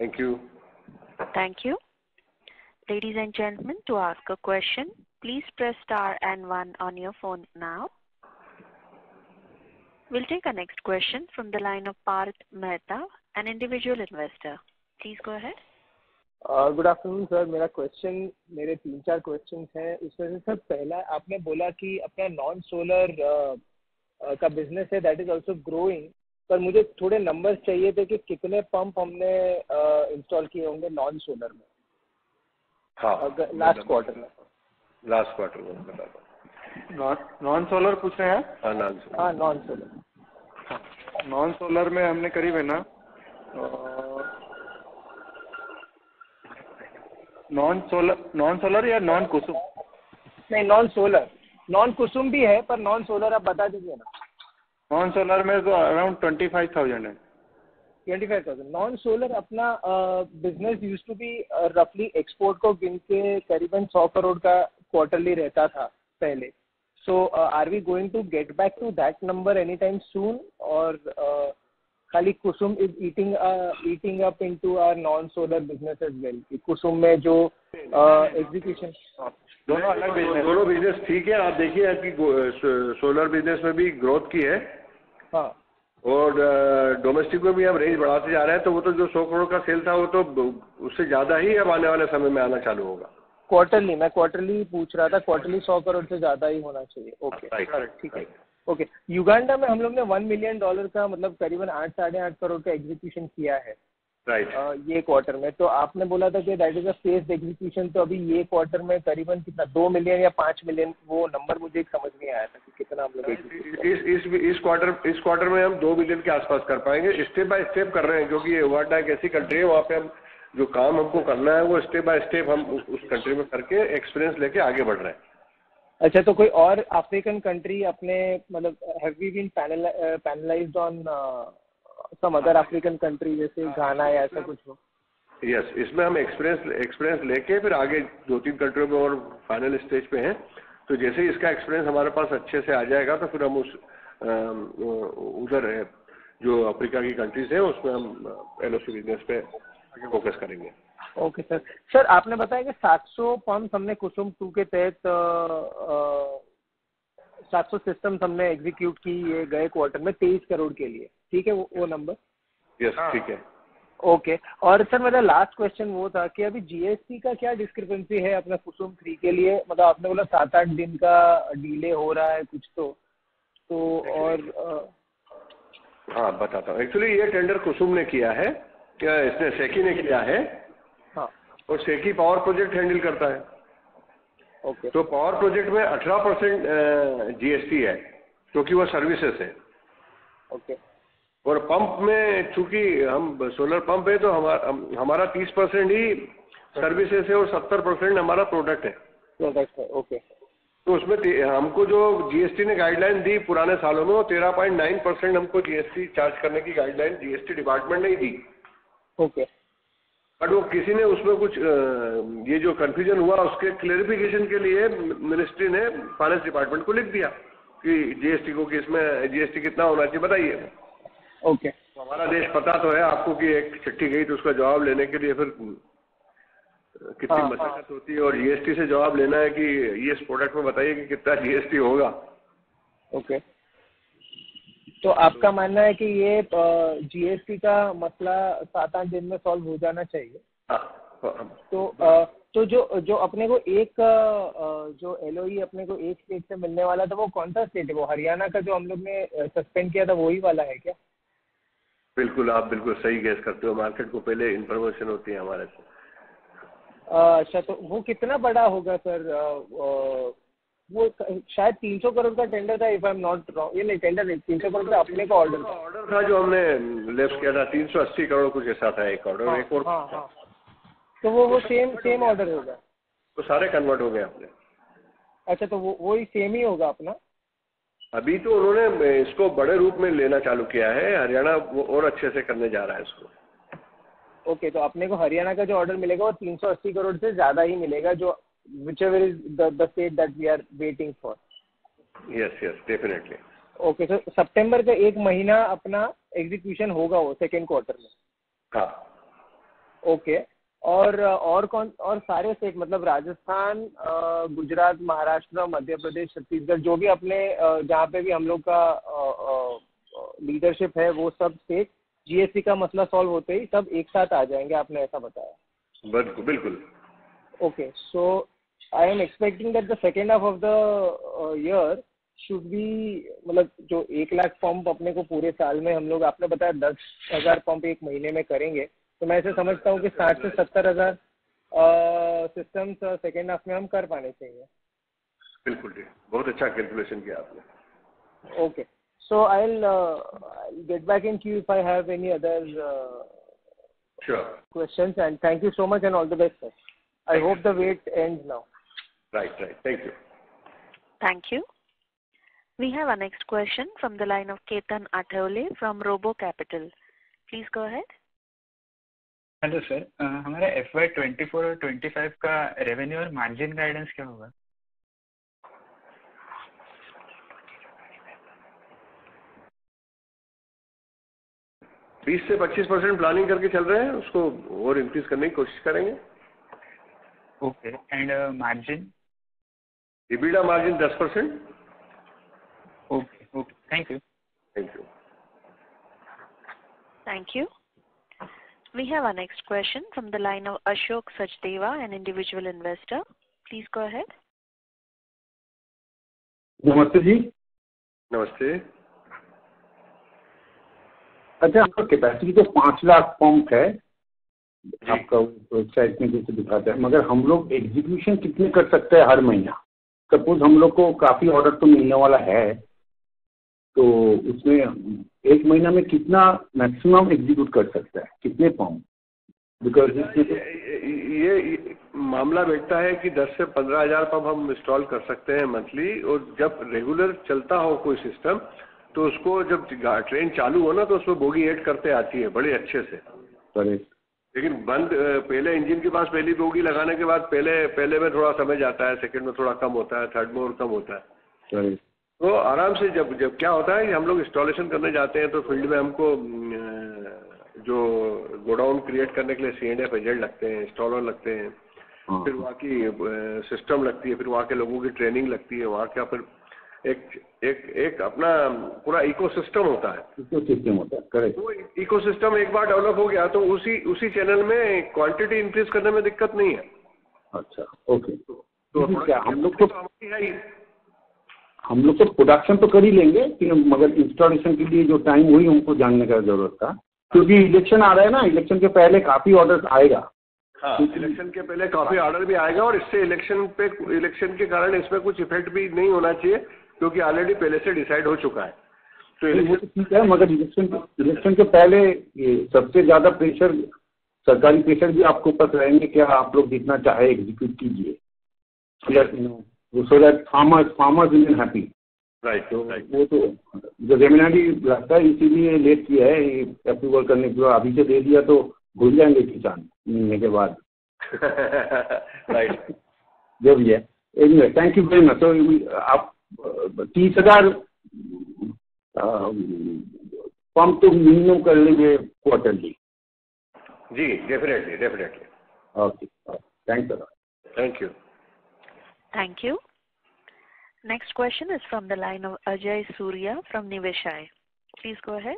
thank you Thank you. Ladies and gentlemen, to ask a question, please press star and one on your phone now. We'll take our next question from the line of Parth Mehta, an individual investor. Please go ahead. Good afternoon sir मेरा question मेरे तीन चार question हैं। उसमें से sir पहला आपने बोला कि अपना नॉन सोलर का बिज़नेस है दैट इज़ ऑल्सो ग्रोइंग पर मुझे थोड़े नंबर्स चाहिए थे कि कितने पंप हमने इंस्टॉल किए होंगे नॉन सोलर में? हाँ। लास्ट क्वार्टर में। लास्ट क्वार्टर में बता नॉन सोलर पूछ रहे हैं? हाँ नॉन सोलर हाँ नॉन सोलर नॉन सोलर में हमने करीब है ना। नॉन सोलर नॉन सोलर या नॉन कुसुम नहीं नॉन सोलर नॉन कुसुम भी है पर नॉन सोलर आप बता दीजिए ना। नॉन सोलर में तो अराउंड ट्वेंटी फाइव थाउज़ेंड है। Twenty five thousand non solar अपना बिज़नेस यूज़ टू बी रफली एक्सपोर्ट को गिन के करीबन सौ करोड़ का क्वार्टरली रहता था। पहले। So are we going to get back to that number any time soon और खाली Kusum is eating eating up into our non solar business as well Kusum में जो एग्जीक्यूशन दोनों अलग बिज़नेस दोनों बिज़नेस ठीक है। आप देखिए कि सोलर बिज़नेस में भी ग्रोथ की है। हाँ। और डोमेस्टिक में भी हम रेंज बढ़ाते जा रहे हैं। तो वो तो जो सौ करोड़ का सेल था वो तो उससे ज़्यादा ही अब आने वाले समय में आना चालू होगा। क्वार्टरली मैं क्वार्टरली पूछ रहा था क्वार्टरली सौ करोड़ से ज़्यादा ही होना चाहिए। ओके ठीक है। ओके युगांडा में हम लोग ने वन मिलियन डॉलर का मतलब करीबन आठ साढ़े आठ करोड़ का एग्जीक्यूशन किया है। Right right. ये क्वार्टर में। तो आपने बोला था कि that is a phased execution तो अभी ये क्वार्टर में करीबन कितना दो मिलियन या पाँच मिलियन वो नंबर मुझे समझ नहीं आया था कि कितना हम लोग इस इस इस क्वार्टर इस क्वार्टर में हम दो मिलियन के आसपास कर पाएँगे। स्टेप बाय स्टेप कर रहे हैं क्योंकि ये युगांडा एक ऐसी कंट्री है वहाँ पे हम जो काम हमको करना है वो स्टेप बाय स्टेप हम उस, कंट्री में करके एक्सपीरियंस लेके आगे बढ़ रहे हैं। अच्छा तो कोई और अफ्रीकन कंट्री अपने मतलब have we been penalized on some other African country जैसे घाना या ऐसा कुछ हो? यस yes, इसमें हम एक्सपीरियंस एक्सपीरियंस लेके फिर आगे दो तीन कंट्रियों में और फाइनल स्टेज पे हैं। तो जैसे ही इसका एक्सपीरियंस हमारे पास अच्छे से आ जाएगा तो फिर हम उस उधर जो अफ्रीका की कंट्रीज़ हैं उसमें हम एल बिज़नेस पे फोकस करेंगे। ओके सर सर आपने बताया कि 700 पंप हमने कुसुम टू के तहत 700 सिस्टम हमने एग्जीक्यूट की ये गए क्वार्टर में तेईस करोड़ के लिए। ठीक है वो वो नंबर यस ठीक है। Okay okay. और सर मेरा लास्ट क्वेश्चन वो था कि अभी जीएसटी का क्या डिस्क्रिपेंसी है अपना कुसुम थ्री के लिए? मतलब आपने बोला सात आठ दिन का डिले हो रहा है कुछ तो। तो और हाँ बताता हूँ। एक्चुअली ये टेंडर कुसुम ने किया है। क्या इसने सेकी ने किया है? हाँ। और सेकी पावर प्रोजेक्ट हैंडल करता है। ओके तो पावर प्रोजेक्ट में 18 परसेंट जीएसटी है क्योंकि वो सर्विसेज़ है। ओके और पंप में चूँकि हम सोलर पंप है तो हमारा हमारा 30 परसेंट ही सर्विसेज़ है और 70 परसेंट हमारा प्रोडक्ट है। प्रोडक्ट है ओके तो उसमें हमको जो जीएसटी ने गाइडलाइन दी पुराने सालों में वो 13.9 परसेंट हमको जीएसटी चार्ज करने की गाइडलाइन जीएसटी डिपार्टमेंट ने ही दी। ओके बट वो किसी ने उसमें कुछ ये जो कंफ्यूजन हुआ उसके क्लेरिफिकेशन के लिए मिनिस्ट्री ने फाइनेंस डिपार्टमेंट को लिख दिया कि जीएसटी को कि इसमें जीएसटी कितना होना चाहिए बताइए। ओके तो हमारा देश पता तो है आपको कि एक चिट्ठी गई तो उसका जवाब लेने के लिए फिर कितनी हाँ, मशक्कत होती है और जीएसटी से जवाब लेना है कि ये इस प्रोडक्ट में बताइए कि कितना जीएसटी होगा। ओके तो आपका मानना है कि ये जीएसटी का मसला सात आठ दिन में सॉल्व हो जाना चाहिए? हाँ, तो तो जो जो अपने को एक जो एल अपने को एक स्टेट से मिलने वाला था वो कौन सा स्टेट है? वो हरियाणा का जो हम लोग ने सस्पेंड किया था वही वाला है क्या? बिल्कुल आप बिल्कुल सही गैस करते हो। मार्केट को पहले इन्फॉर्मेशन होती है हमारे से। अच्छा तो वो कितना बड़ा होगा सर वो शायद 300 करोड़ का टेंडर था if I am not wrong ये नहीं टेंडर नहीं 300 करोड़ का अपने का ऑर्डर था। ऑर्डर था जो हमने लेफ़्ट किया था 380 करोड़ कुछ ऐसा था एक ऑर्डर हाँ, एक और हाँ, हाँ। तो वो वो सेम सेम ऑर्डर होगा तो सारे कन्वर्ट हो गए अपने। अच्छा तो वो वही सेम ही होगा अपना? अभी तो उन्होंने इसको बड़े रूप में लेना चालू किया है हरियाणा वो और अच्छे से करने जा रहा है इसको। ओके तो अपने को हरियाणा का जो ऑर्डर मिलेगा वो 380 करोड़ से ज़्यादा ही मिलेगा जो whichever is the state that we are waiting for yes yes definitely okay तो सितंबर का एक महीना अपना एग्जीक्यूशन होगा वो सेकेंड क्वार्टर में। हाँ। ओके और और कौन और सारे स्टेट मतलब राजस्थान गुजरात महाराष्ट्र मध्य प्रदेश छत्तीसगढ़ जो भी अपने जहाँ पे भी हम लोग का लीडरशिप है वो सब स्टेट जीएसटी का मसला सॉल्व होते ही सब एक साथ आ जाएँगे आपने ऐसा बताया। बिल्कुल बिल्कुल। Okay. So I am expecting that the second half of the uh, year should be मतलब जो एक लाख पंप अपने को पूरे साल में हम लोग आपने बताया दस हज़ार पंप एक महीने में करेंगे। तो मैं ऐसे समझता हूँ कि साठ से सत्तर हज़ार सिस्टम्स सेकेंड हाफ़ में हम कर पाने चाहिए। बिल्कुल ठीक बहुत अच्छा कैलकुलेशन किया आपने। Okay so I will get back in queue if I have any other sure questions and thank you so much and all the best sir. I hope the wait ends right right thank you Thank you. We have our next question from the line of Ketan Athawale from Robo Capital. Please go ahead. Hello sir uh, हमारा FY twenty four और twenty five का revenue और margin guidance क्या होगा? बीस से पच्चीस percent planning करके चल रहे हैं उसको और इंक्रीज करने की कोशिश करेंगे। Okay and margin EBITDA margin दस percent okay okay thank you thank you Thank you. We have our next question from the line of Ashok Sachdeva, an individual investor. Please go ahead. नमस्ते जी नमस्ते अच्छा आपका capacity तो पाँच lakh pump है। आपका website में जैसे दिखाता है मगर हम लोग एग्जीक्यूशन कितने कर सकते हैं हर महीना? सपोज़ हम लोग को काफ़ी ऑर्डर तो मिलने वाला है तो उसमें एक महीना में कितना मैक्सिमम एग्जीक्यूट कर सकता है? कितने पंप बिकॉज़ ये, ये मामला बैठता है कि 10 से पंद्रह हज़ार पंप हम इंस्टॉल कर सकते हैं मंथली और जब रेगुलर चलता हो कोई सिस्टम तो उसको जब ट्रेन चालू हो ना तो उसमें बोगी ऐड करते आती है बड़े अच्छे से। करेक्ट लेकिन बंद पहले इंजन के पास पहली बोगी लगाने के बाद पहले पहले में थोड़ा समय जाता है सेकंड में थोड़ा कम होता है थर्ड में और कम होता है। तो आराम से जब जब क्या होता है कि हम लोग इंस्टॉलेशन करने जाते हैं तो फ़ील्ड में हमको जो गोडाउन क्रिएट करने के लिए सी एंड एफ़ एजेंट लगते हैं इंस्टॉलर लगते हैं। हाँ। फिर वहाँ की सिस्टम लगती है फिर वहाँ के लोगों की ट्रेनिंग लगती है वहाँ का फिर एक एक एक अपना पूरा इकोसिस्टम होता है। इसको सिस्टम होता है करेक्ट वो इकोसिस्टम एक बार डेवलप हो गया तो उसी उसी चैनल में क्वांटिटी इंक्रीज करने में दिक्कत नहीं है। अच्छा ओके तो ठीक क्या हम लोग तो तो है ही हम लोग तो प्रोडक्शन तो कर ही लेंगे मगर इंस्टॉलेशन के लिए जो टाइम हुई हमको जानने का ज़रूरत था। क्योंकि इलेक्शन आ रहा है ना इलेक्शन के पहले काफ़ी ऑर्डर आएगा। हाँ इलेक्शन के पहले काफ़ी ऑर्डर भी आएगा और इससे इलेक्शन पे इलेक्शन के कारण इसमें कुछ इफ़ेक्ट भी नहीं होना चाहिए। क्योंकि ऑलरेडी पहले से डिसाइड हो चुका है। तो वो तो ठीक है मगर इलेक्शन इलेक्शन के पहले ये सबसे ज़्यादा प्रेशर सरकारी प्रेशर भी आपके ऊपर रहेंगे क्या आप लोग जितना चाहे एग्जीक्यूट कीजिए। So that farmers farmers will happy right तो राइट वो तो जो रेमिनाडी लगता है इसीलिए लेट किया है अप्रूवल करने के बाद। अभी से दे दिया तो भूल जाएँगे किसान महीने के बाद। राइट जो भी है। Anyway thank you very much तो आप तीस हज़ार पंप तो मिनिमम कर लेंगे quarterly ji definitely definitely okay thanks sir thank you Thank you. Next question is from the line of Ajay Surya from Niveshaay. Please go ahead.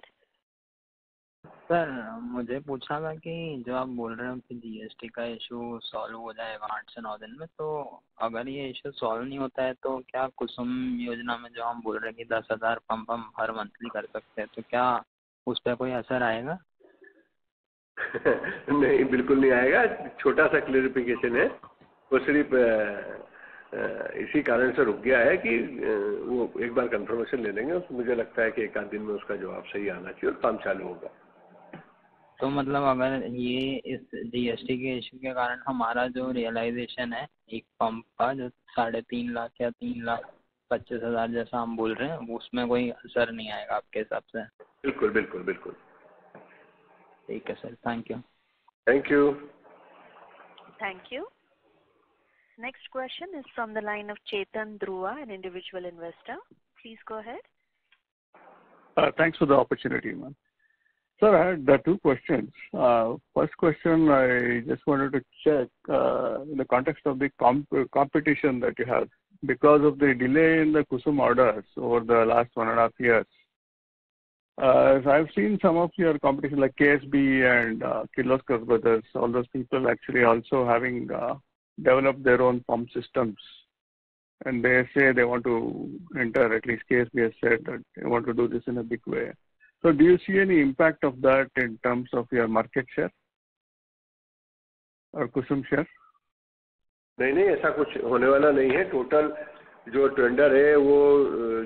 Sir, मुझे पूछना था कि जो आप बोल रहे हो कि जीएसटी का इशू सॉल्व हो जाएगा आठ से नौ दिन में तो अगर ये इशू सॉल्व नहीं होता है तो क्या कुसुम योजना में जो हम बोल रहे हैं कि दस हज़ार पंप हम हर मंथली कर सकते हैं तो क्या उस पर कोई असर आएगा? नहीं, बिल्कुल नहीं आएगा। छोटा सा क्लेरिफिकेशन है। वो सिर्फ़ इसी कारण से रुक गया है कि वो एक बार कंफर्मेशन ले लेंगे तो मुझे लगता है कि एक आध दिन में उसका जवाब सही आना चाहिए और काम चालू होगा। तो मतलब अगर ये इस जीएसटी के इशू के कारण हमारा जो रियलाइजेशन है एक पंप का जो साढ़े तीन लाख या तीन लाख पच्चीस हज़ार जैसा हम बोल रहे हैं उसमें कोई असर नहीं आएगा आपके हिसाब से बिल्कुल बिल्कुल बिल्कुल ठीक है sir thank you thank you you. Next question is from the line of Chetan Dhruva, an individual investor. Please go ahead. Uh, Thanks for the opportunity, ma'am. Sir, I had uh, two questions. Uh, First question, I just wanted to check uh, in the context of the comp- competition that you have. Because of the delay in the KUSUM orders over the last one and a half years, I've seen some of your competition like KSB and Kirloskar Brothers, all those people actually also having developed their own pump systems. And they say they want to enter, at least KSB has said that they want to do this in a big way. So do you see any impact of that in terms of your market share? Or KUSUM share? नहीं नहीं, ऐसा कुछ होने वाला नहीं है। Total जो tender है, वो,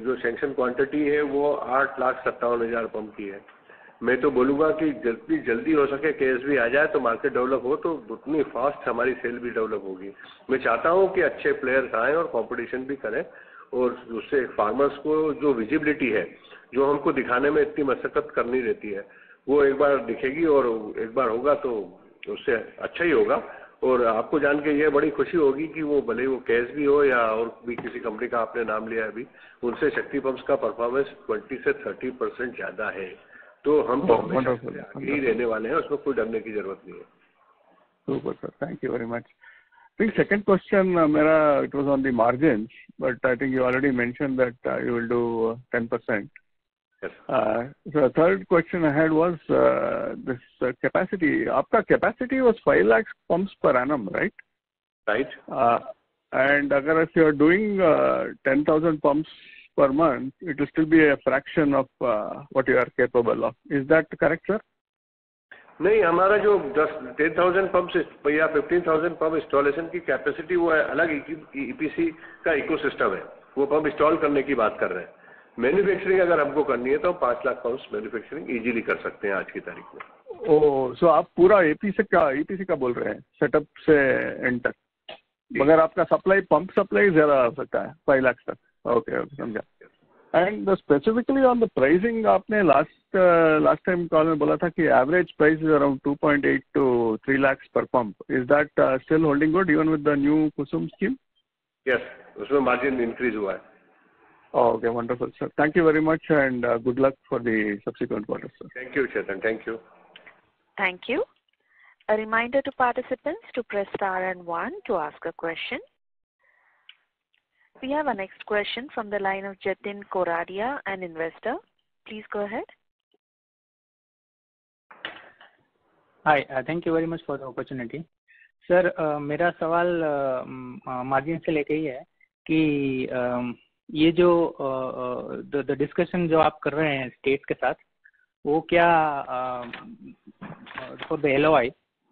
जो सैंक्शन क्वांटिटी है, वो आठ लाख सत्तावन हज़ार पंप की है। मैं तो बोलूँगा कि जितनी जल्दी हो सके के आ जाए तो मार्केट डेवलप हो तो उतनी फास्ट हमारी सेल भी डेवलप होगी। मैं चाहता हूँ कि अच्छे प्लेयर्स आएँ और कंपटीशन भी करें। और उससे फार्मर्स को जो विजिबिलिटी है जो हमको दिखाने में इतनी मशक्कत करनी रहती है वो एक बार दिखेगी और एक बार होगा तो उससे अच्छा ही होगा और आपको जान के ये बड़ी खुशी होगी कि वो भले वो कैश भी हो या और भी किसी कंपनी का आपने नाम लिया अभी उनसे शक्ति पंप्स का परफॉर्मेंस 20 से 30 परसेंट ज़्यादा है तो हम तो हमेशा आगे ही रहने वाले हैं उसमें कोई डरने की ज़रूरत नहीं है Super, sir. Thank you very much. I think second question, uh, Mera, it was on the margins, but I think you already mentioned that uh, you will do uh, 10%. Yes. Uh, So the third question I had was this capacity. Aapka capacity was 5 lakhs pumps per annum, right? Right. If you are doing uh, 10,000 pumps per month, it will still be a fraction of what you are capable of. Is that correct, sir? नहीं हमारा जो दस ten thousand pump या fifteen thousand pump installation की capacity वो है अलग EPC का इकोसिस्टम है। वो पंप इंस्टॉल करने की बात कर रहे हैं। मैन्युफैक्चरिंग अगर हमको करनी है तो हम पाँच लाख पंप्स मैन्युफैक्चरिंग इजीली कर सकते हैं आज की तारीख में। ओ सो आप पूरा एपीसी का ईपीसी का बोल रहे हैं सेटअप से एंड तक? मगर आपका सप्लाई पंप सप्लाई ज़्यादा हो सकता है फाइव लाख तक। ओके ओके समझा। And specifically on the pricing आपने लास्ट लास्ट टाइम कॉल में बोला था कि average price is around 2.8 to 3 lakhs per pump is that uh, still holding good even with the new kusum scheme yes उसमें margin increase हुआ है oh, okay wonderful sir thank you very much and uh, good luck for the subsequent quarters sir thank you Chetan thank you Thank you. A reminder to participants to press star and one to ask a question. We have our next question from the line of Jatin Koradia, an investor. Please go ahead. Hi thank you very much for the opportunity sir मेरा सवाल margin से लेके ही है कि uh, ये जो the discussion जो आप कर रहे हैं स्टेट के साथ वो क्या फॉर द एल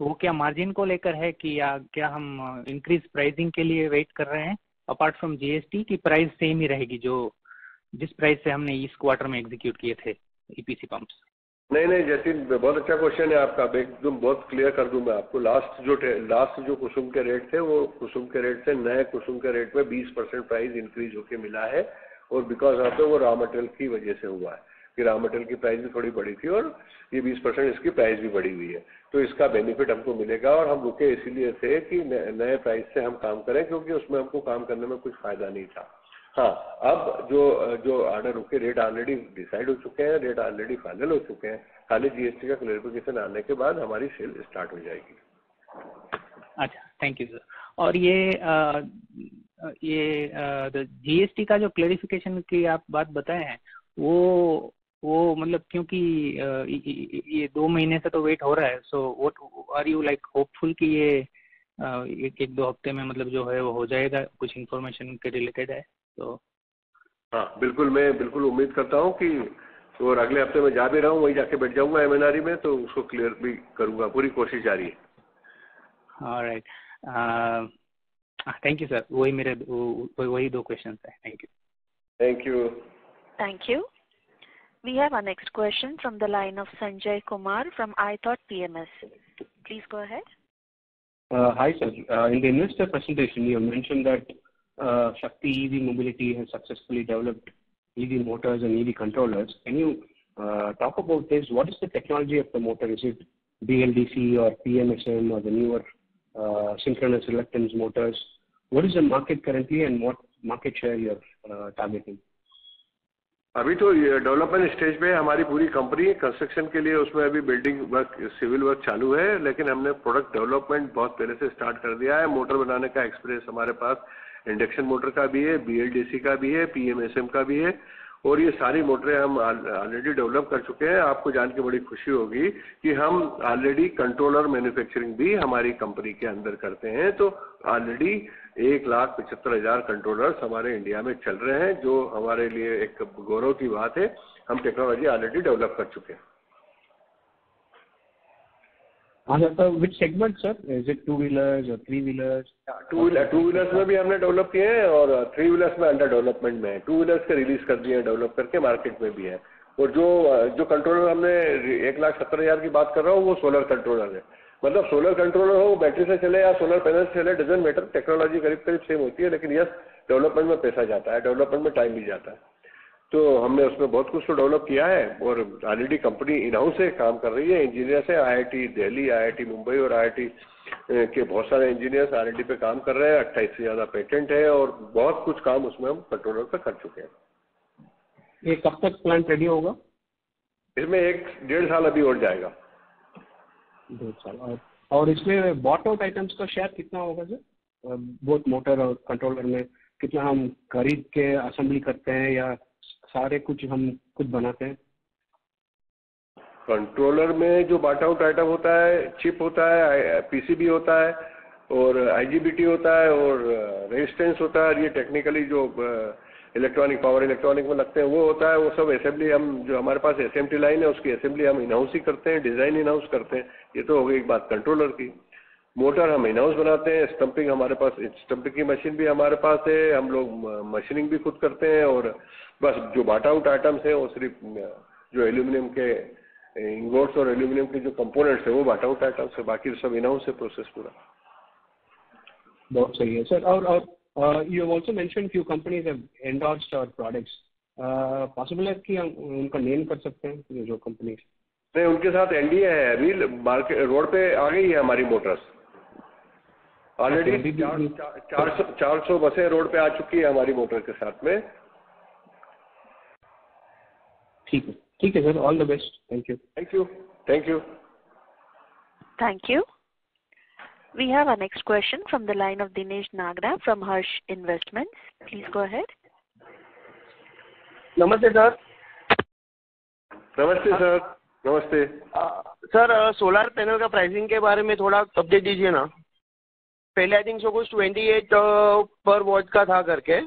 वो क्या मार्जिन को लेकर है कि या क्या हम इंक्रीज प्राइसिंग के लिए वेट कर रहे हैं अपार्ट फ्रॉम जीएसटी की प्राइस सेम ही रहेगी जो जिस प्राइस से हमने इस क्वार्टर में एग्जीक्यूट किए थे ईपीसी पंप्स नहीं नहीं, जतिन, बहुत अच्छा क्वेश्चन है आपका। मैं एकदम बहुत क्लियर कर दूँ मैं आपको। लास्ट जो लास्ट जो कुसुम के रेट थे, वो कुसुम के रेट से नए कुसुम के रेट में 20 परसेंट प्राइस इंक्रीज होके मिला है और बिकॉज़ ऑफ़ वो रॉ मटेरियल की वजह से हुआ है। कि रॉ मटेरियल की प्राइस भी थोड़ी बढ़ी थी और ये 20 परसेंट इसकी प्राइस भी बढ़ी हुई है। तो इसका बेनिफिट हमको मिलेगा और हम रुके इसीलिए थे कि नए प्राइस से हम काम करें क्योंकि उसमें हमको काम करने में कुछ फ़ायदा नहीं था। हाँ अब जो जो ऑर्डर रुके रेट ऑलरेडी डिसाइड हो चुके हैं रेट ऑलरेडी फाइनल हो चुके हैं। खाली जीएसटी का क्लेरिफिकेशन आने के बाद हमारी सेल स्टार्ट हो जाएगी। अच्छा थैंक यू सर और ये आ, ये जीएसटी का जो क्लेरिफिकेशन की आप बात बताए हैं वो वो मतलब क्योंकि ये दो महीने से तो वेट हो रहा है so what are you like hopeful कि ये एक एक दो हफ़्ते में मतलब जो है वो हो जाएगा कुछ इन्फॉर्मेशन के रिलेटेड है तो। हाँ बिल्कुल मैं बिल्कुल उम्मीद करता हूँ कि और अगले हफ़्ते में जा भी रहा हूँ वहीं जाके बैठ जाऊँगा एमएनआरई में तो उसको क्लियर भी करूँगा पूरी कोशिश जारी है। राइट थैंक यू सर वही मेरे वही दो क्वेश्चन है. Thank you thank you thank you. We have our next question from the line of Sanjay Kumar from iThought PMS. Please go ahead. Uh, hi, sir. Uh, in the investor presentation, you mentioned that uh, Shakti EV Mobility has successfully developed EV motors and EV controllers. Can you talk about this? What is the technology of the motor? Is it BLDC or PMSM or the newer synchronous reluctance motors? What is the market currently and what market share you're targeting? अभी तो development stage पे हमारी पूरी company construction के लिए उसमें अभी building work, civil work चालू है, लेकिन हमने प्रोडक्ट डेवलपमेंट बहुत पहले से स्टार्ट कर दिया है। मोटर बनाने का एक्सपीरियंस हमारे पास, इंडक्शन मोटर का भी है बीएलडीसी का भी है पीएमएसएम का भी है। और ये सारी मोटरें हम ऑलरेडी डेवलप कर चुके हैं। आपको जान के बड़ी खुशी होगी कि हम ऑलरेडी कंट्रोलर मैन्युफैक्चरिंग भी हमारी कंपनी के अंदर करते हैं। तो ऑलरेडी एक लाख पचहत्तर हज़ार कंट्रोलर्स हमारे इंडिया में चल रहे हैं, जो हमारे लिए एक गौरव की बात है। हम टेक्नोलॉजी ऑलरेडी डेवलप कर चुके हैं। Which segment, sir? Is it two wheelers और three wheelers two wheeler two wheelers में भी हमने डेवलप किए हैं और थ्री व्हीलर्स में अंडर डेवलपमेंट में है। टू व्हीलर्स के रिलीज़ कर दिए हैं डेवलप करके मार्केट में भी है। और जो जो कंट्रोलर हमने एक लाख सत्तर हज़ार की बात कर रहा हूँ, वो सोलर कंट्रोलर है। मतलब सोलर कंट्रोलर हो बैटरी से चले या सोलर पैनल से चले डजेंट मैटर टेक्नोलॉजी करीब करीब सेम होती है, लेकिन यस डेवलपमेंट में पैसा जाता है डेवलपमेंट में टाइम भी जाता है। तो हमने उसमें बहुत कुछ तो डेवलप किया है और ऑलरेडी कंपनी इन हाउस से काम कर रही है इंजीनियर्स है आईआईटी दिल्ली आईआईटी मुंबई और आईआईटी के बहुत सारे इंजीनियर्स आर पे काम कर रहे हैं अट्ठाईस से ज़्यादा पेटेंट है और बहुत कुछ काम उसमें हम कंट्रोलर पे कर चुके हैं। ये कब तक प्लांट रेडी होगा? इसमें एक डेढ़ साल अभी और जाएगा। डेढ़ साल और और इसमें बॉट आउट आइटम्स का शेयर कितना होगा सर बोथ मोटर और कंट्रोलर में कितना हम खरीद के असेंबली करते हैं या सारे कुछ हम खुद बनाते हैं। कंट्रोलर में जो बाट आउट आइटम होता है चिप होता है पीसीबी होता है, और आईजीबीटी होता है, और रेजिस्टेंस होता है ये टेक्निकली जो इलेक्ट्रॉनिक पावर इलेक्ट्रॉनिक में लगते हैं, वो होता है, वो सब असेंबली हम, जो हमारे पास एस लाइन है, उसकी असेंबली हम इन हाउस ही करते हैं डिज़ाइन इन हाउस करते हैं। ये तो हो गई एक बात कंट्रोलर की। मोटर हम इन हाउस बनाते हैं स्टम्पिंग हमारे पास स्टम्पिंग की मशीन भी हमारे पास है हम लोग मशीनिंग भी खुद करते हैं और बस जो बाट आउट आइटम्स हैं वो सिर्फ़ जो एल्यूमिनियम के इंगोट्स और एल्यूमिनियम के जो कंपोनेंट्स है वो बाट आउट आइटम्स है बाकी सब इन हाउस है प्रोसेस पूरा। बहुत सही है सर और और you also mention few companies have endorsed our products possible है कि हम उनका नेम कर सकते हैं जो कंपनी नहीं उनके साथ एनडीए है अभी मार्केट रोड पे आ गई है हमारी मोटर्स ऑलरेडी चार सौ चार सौ बसें रोड पे आ चुकी है हमारी मोटर के साथ में ठीक है ठीक है sir all the best thank you thank you thank you thank you We have our next question from the line of Dinesh Nagra from Harsh Investments. Please go ahead. नमस्ते सर नमस्ते sir नमस्ते sir solar panel का pricing के बारे में थोड़ा update दीजिए ना पहले आई थिंक सो कुछ ट्वेंटी एट पर वॉट का था करके।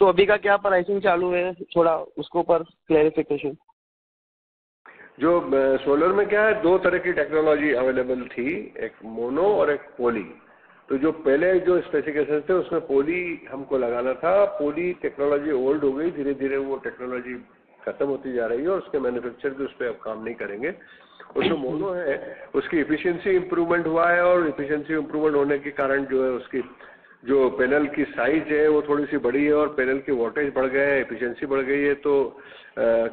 तो अभी का क्या प्राइसिंग चालू है? थोड़ा उसके ऊपर क्लैरिफिकेशन जो सोलर में क्या है, दो तरह की टेक्नोलॉजी अवेलेबल थी। एक मोनो और एक पोली तो जो पहले जो स्पेसिफिकेशन थे, उसमें पोली हमको लगाना था। पोली टेक्नोलॉजी ओल्ड हो गई धीरे धीरे वो टेक्नोलॉजी खत्म होती जा रही है और उसके मैन्युफैक्चर भी उस पर अब काम नहीं करेंगे। जो मोनो है उसकी इफिशियंसी इंप्रूवमेंट हुआ है और इफिशियंसी इंप्रूवमेंट होने के कारण जो है उसकी जो पैनल की साइज़ है वो थोड़ी सी बड़ी है और पैनल की वोल्टेज बढ़ गए हैं एफिशिएंसी बढ़ गई है तो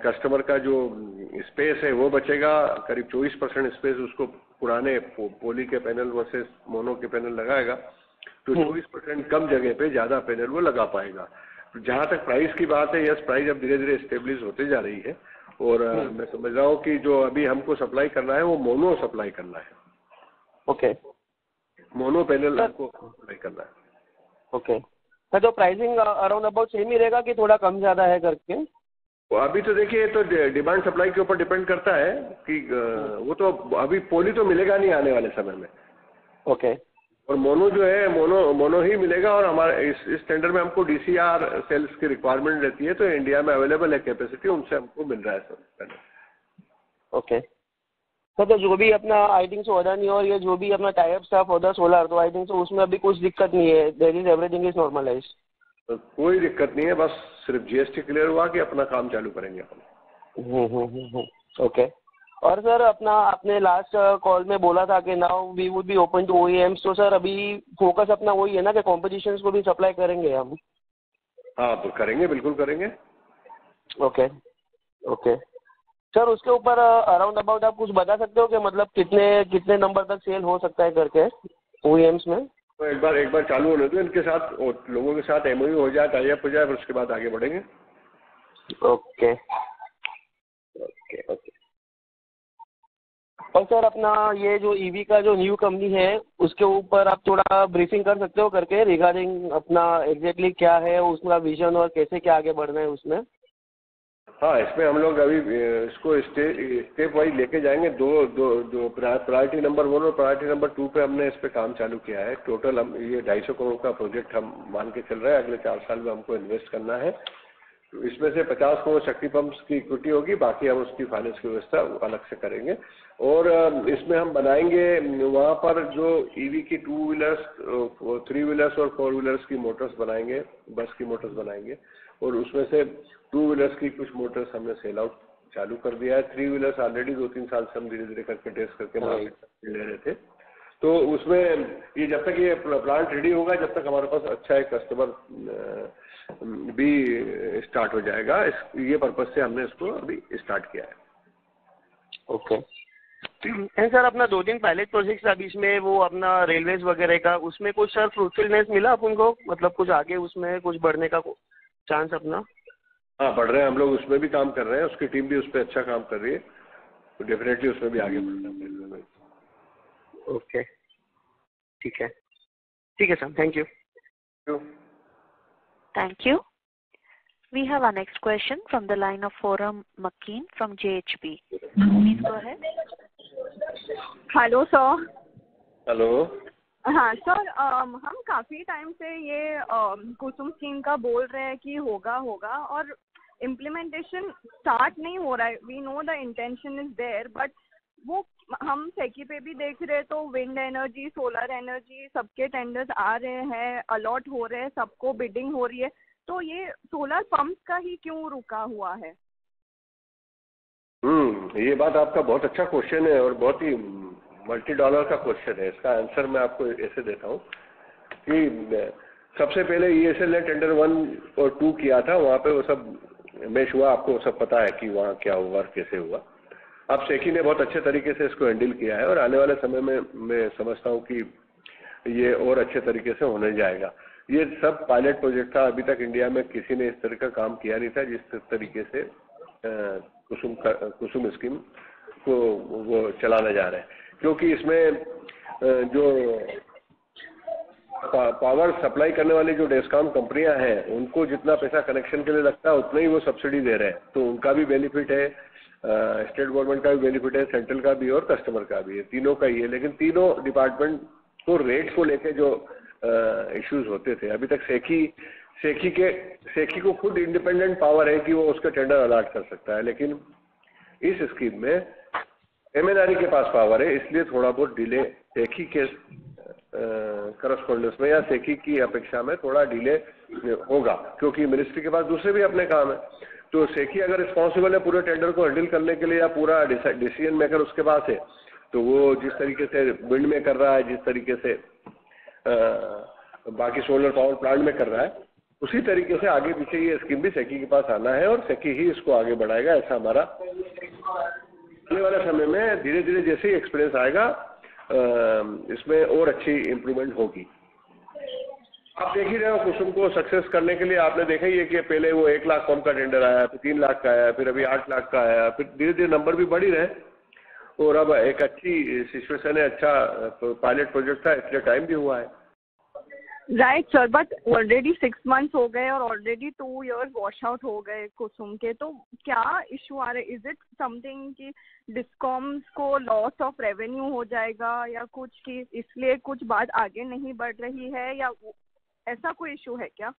कस्टमर का जो स्पेस है वो बचेगा। करीब 24 परसेंट स्पेस उसको पुराने पो, पोली के पैनल वर्सेस मोनो के पैनल लगाएगा तो 24 परसेंट कम जगह पे ज़्यादा पैनल वो लगा पाएगा। जहाँ तक प्राइस की बात है यस प्राइस अब धीरे धीरे स्टेब्लिश होते जा रही है और मैं समझ रहा हूँ कि जो अभी हमको सप्लाई करना है वो मोनो सप्लाई करना है। ओके मोनो पैनल हमको सप्लाई करना है। ओके सर तो प्राइसिंग अराउंड अबाउट सेम ही रहेगा कि थोड़ा कम ज़्यादा है करके? वो अभी तो देखिए तो डिमांड सप्लाई के ऊपर डिपेंड करता है कि वो तो अभी पोली तो मिलेगा नहीं आने वाले समय में। ओके और मोनो जो है मोनो मोनो ही मिलेगा और हमारे इस इस टेंडर में हमको डीसीआर सेल्स की रिक्वायरमेंट रहती है तो इंडिया में अवेलेबल है कैपेसिटी उनसे हमको मिल रहा है सर ओके सर तो जो भी अपना आई थिंक सो अडानी और ये जो भी अपना टाइप था फॉर द सोलर तो आई थिंक सो उसमें अभी कुछ दिक्कत नहीं है there is everything is normalise कोई दिक्कत नहीं है बस सिर्फ़ जीएसटी क्लियर हुआ कि अपना काम चालू करेंगे अपन ओके और सर अपना आपने लास्ट कॉल में बोला था कि now we would be open to OEMs तो सर अभी फोकस अपना वही है ना कि कॉम्पिटिशन को भी सप्लाई करेंगे हम। हाँ तो करेंगे बिल्कुल करेंगे। ओके ओके सर उसके ऊपर अराउंड अबाउट आप कुछ बता सकते हो कि मतलब कितने कितने नंबर तक सेल हो सकता है करके ओईएम्स में? तो एक बार एक बार चालू होने दो इनके साथ लोगों के साथ एमओयू हो जाए टाइप हो जाए फिर उसके बाद आगे बढ़ेंगे। ओके ओके ओके और सर अपना ये जो ईवी का जो न्यू कंपनी है उसके ऊपर आप थोड़ा ब्रीफिंग कर सकते हो करके रिगार्डिंग अपना एग्जैक्टली क्या है उसका विजन और कैसे क्या आगे बढ़ना है उसमें? हाँ इसमें हम लोग अभी इसको स्टे, स्टेप वाइज लेके जाएँगे। दो दो दो प्रायोरिटी नंबर वन और प्रायोरिटी नंबर टू पे हमने इस पे काम चालू किया है। टोटल हम ये ढाई सौ करोड़ का प्रोजेक्ट हम मान के चल रहे हैं। अगले चार साल में हमको इन्वेस्ट करना है। इसमें से 50 करोड़ शक्ति पंप्स की इक्विटी होगी बाकी हम उसकी फाइनेंस की व्यवस्था अलग से करेंगे। और इसमें हम बनाएँगे वहाँ पर जो ईवी की टू व्हीलर्स थ्री व्हीलर्स और फोर व्हीलर्स की मोटर्स बनाएँगे बस की मोटर्स बनाएँगे। और उसमें से टू व्हीलर्स की कुछ मोटर्स हमने सेल आउट चालू कर दिया है। थ्री व्हीलर्स ऑलरेडी दो तीन साल से हम धीरे धीरे करके टेस्ट करके मार्केट ले रहे थे। तो उसमें ये जब तक ये प्लांट रेडी होगा जब तक हमारे पास अच्छा एक कस्टमर भी स्टार्ट हो जाएगा इस ये पर्पज से हमने इसको अभी स्टार्ट किया है। ओके एंड सर अपना दो तीन पायलट प्रोजेक्ट्स अभी इसमें वो अपना रेलवेज वगैरह का उसमें कुछ सर फ्रूटफुलनेस मिला आप उनको? मतलब कुछ आगे उसमें कुछ बढ़ने का चांस अपना? हाँ बढ़ रहे हैं हम लोग उसमें भी काम कर रहे हैं उसकी टीम भी उस पर अच्छा काम कर रही है। तो डेफिनेटली उसमें भी आगे बढ़ना है ओके। ठीक है। ठीक है sir. Thank you Thank you. We have our next question from the line of Forum McKean from JHP. Please go ahead. Hello sir hello हाँ सर हम काफ़ी टाइम से ये um, कुसुम स्कीम का बोल रहे हैं कि होगा होगा और इम्प्लीमेंटेशन स्टार्ट नहीं हो रहा है। We know the intention is there but वो हम सेकी पे भी देख रहे हैं तो विंड एनर्जी सोलर एनर्जी सबके टेंडर्स आ रहे हैं अलॉट हो रहे हैं, सबको बिडिंग हो रही है। तो ये सोलर पंप का ही क्यों रुका हुआ है? हम्म ये बात आपका बहुत अच्छा क्वेश्चन है और बहुत ही मल्टी डॉलर का क्वेश्चन है। इसका आंसर मैं आपको ऐसे देता हूँ कि, सबसे पहले ई एस ने टेंडर वन और टू किया था। वहाँ पे वो सब मेश हुआ। आपको सब पता है कि वहाँ क्या हुआ और कैसे हुआ। अब शेखी ने बहुत अच्छे तरीके से इसको हैंडल किया है और आने वाले समय में मैं समझता हूँ कि ये और अच्छे तरीके से होने जाएगा। ये सब पायलट प्रोजेक्ट था, अभी तक इंडिया में किसी ने इस तरह का काम किया नहीं था जिस तरीके से कुसुम कुसुम स्कीम को वो चलाने जा रहे हैं। क्योंकि इसमें जो पावर सप्लाई करने वाली जो डेस्कॉम कंपनियाँ हैं, उनको जितना पैसा कनेक्शन के लिए लगता है, उतना ही वो सब्सिडी दे रहे हैं। तो उनका भी बेनिफिट है स्टेट गवर्नमेंट का भी बेनिफिट है, सेंट्रल का भी और कस्टमर का भी है। तीनों का ही है, लेकिन तीनों डिपार्टमेंट को रेट को लेके जो इश्यूज़ होते थे, अभी तक सेकी सेकी के सेकी को खुद इंडिपेंडेंट पावर है कि वो उसका टेंडर अलाट कर सकता है, लेकिन इस स्कीम में एमएनआरई के पास पावर है, इसलिए थोड़ा बहुत डिले सेकी के करस्पॉन्डेंस में या सेकी की अपेक्षा में थोड़ा डिले होगा, क्योंकि मिनिस्ट्री के पास दूसरे भी अपने काम है। तो सेकी अगर रिस्पॉन्सिबल है पूरे टेंडर को हैंडल करने के लिए या पूरा डिसीज़न मेकर उसके पास है तो वो जिस तरीके से विंड में कर रहा है जिस तरीके से आ, बाकी सोलर पावर प्लांट में कर रहा है उसी तरीके से आगे पीछे ये स्कीम भी सेकी के पास आना है और सेकी ही इसको आगे बढ़ाएगा ऐसा हमारा आने वाले समय में धीरे धीरे जैसे ही एक्सपीरियंस आएगा इसमें और अच्छी इम्प्रूवमेंट होगी। आप देख ही रहे हो कुसुम को सक्सेस करने के लिए आपने देखा ही है कि पहले वो एक लाख पंप का टेंडर आया, फिर तीन लाख का आया, फिर अभी आठ लाख का आया, फिर धीरे धीरे नंबर भी बढ़ ही रहे। और अब एक अच्छी सिचुएशन है अच्छा पायलट प्रोजेक्ट था, इसलिए टाइम भी हुआ है। Right sir but already six months हो गए और already two years wash out हो गए कुसुम के तो क्या इशू आ रहे? इज़ इट समथिंग कि डिस्कॉम्स को लॉस ऑफ़ रेवेन्यू हो जाएगा या कुछ कि इसलिए कुछ बात आगे नहीं बढ़ रही है या ऐसा कोई इशू है क्या?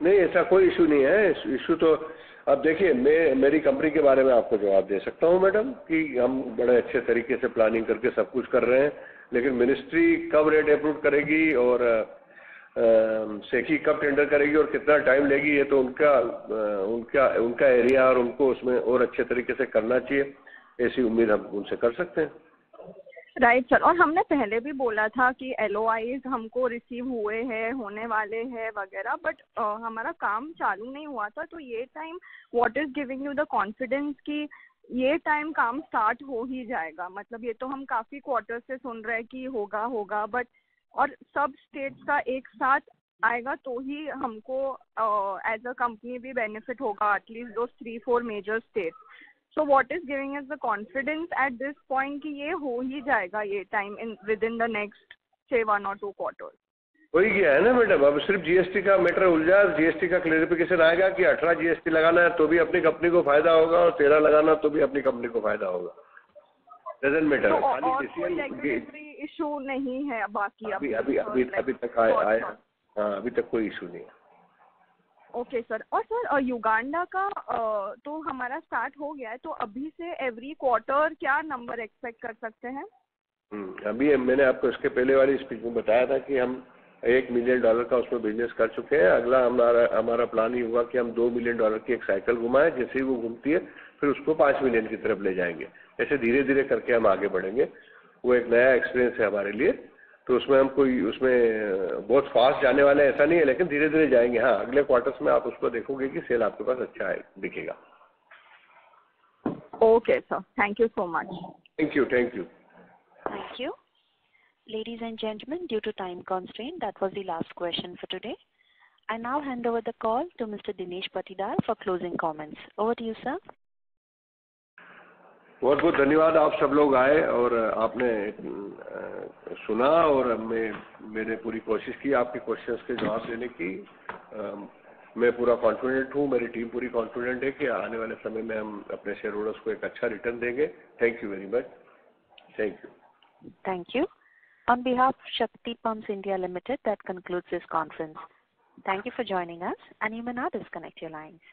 नहीं, ऐसा कोई इशू नहीं है। इशू तो अब देखिए, मैं, मेरी कंपनी के बारे में आपको जवाब दे सकता हूँ मैडम कि हम बड़े अच्छे तरीके से प्लानिंग करके सब कुछ कर रहे हैं। लेकिन मिनिस्ट्री कब रेट अप्रूव करेगी और सेखी कब टेंडर करेगी और कितना टाइम लेगी, ये तो उनका उनका उनका एरिया और उनको उसमें और अच्छे तरीके से करना चाहिए। ऐसी उम्मीद हम उनसे कर सकते हैं। राइट सर और हमने पहले भी बोला था कि एल हमको रिसीव हुए हैं, होने वाले हैं वगैरह बट हमारा काम चालू नहीं हुआ था तो ये time what is giving you the confidence कि ये टाइम काम स्टार्ट हो ही जाएगा? मतलब ये तो हम काफ़ी क्वार्टर से सुन रहे हैं कि होगा होगा बट और सब स्टेट्स का एक साथ आएगा तो ही हमको एज अ कंपनी भी बेनिफिट होगा एटलीस्ट दो three four major states so what is giving is the confidence at this point कि ये हो ही जाएगा ये time in within the next से वन और टू क्वार्टर्स हो ही गया है ना मैडम अब सिर्फ़ जीएसटी का मैटर उलझा जीएसटी का क्लेरिफिकेशन आएगा कि अठारह जीएसटी लगाना है तो भी अपनी कंपनी को फ़ायदा होगा और तेरह लगाना तो भी अपनी कंपनी को फ़ायदा होगा। डजेंट मैटर खाली इशू नहीं है बाकी अभी अभी अभी अभी तक आया हाँ अभी तक कोई इशू नहीं है। ओके सर और सर युगांडा का तो हमारा स्टार्ट हो गया है तो अभी से एवरी क्वार्टर क्या नंबर एक्सपेक्ट कर सकते हैं? अभी मैंने आपको इसके पहले वाली स्पीच में बताया था कि हम एक मिलियन डॉलर का उसमें बिज़नेस कर चुके हैं। अगला हमारा हमारा प्लान ये हुआ कि हम दो मिलियन डॉलर की एक साइकिल घुमाएँ, जैसे ही वो घूमती है, फिर उसको पाँच मिलियन की तरफ़ ले जाएँगे। ऐसे धीरे धीरे करके हम आगे बढ़ेंगे। वो एक नया एक्सपीरियंस है हमारे लिए। तो उसमें हम कोई उसमें बहुत फास्ट जाने वाले ऐसा नहीं है लेकिन धीरे धीरे जाएँगे। हाँ अगले क्वार्टर्स में आप उसको देखोगे कि सेल आपके पास अच्छा है दिखेगा। Okay sir thank you so much thank you thank you thank you ladies and gentleman due to time constraint that was the last question for today I now hand over the call to mister Dinesh Patidar for closing comments over you sir बहुत बहुत धन्यवाद। आप सब लोग आए और आपने सुना और मैं मैंने पूरी कोशिश की आपके क्वेश्चंस के जवाब देने की। मैं पूरा कॉन्फिडेंट हूँ, मेरी टीम पूरी कॉन्फिडेंट है कि आने वाले समय में हम अपने शेयर होल्डर्स को एक अच्छा रिटर्न देंगे। Thank you very much thank you thank you on behalf Shakti pump India limited that concludes this conference thank you for joining us and you may not disconnect your lines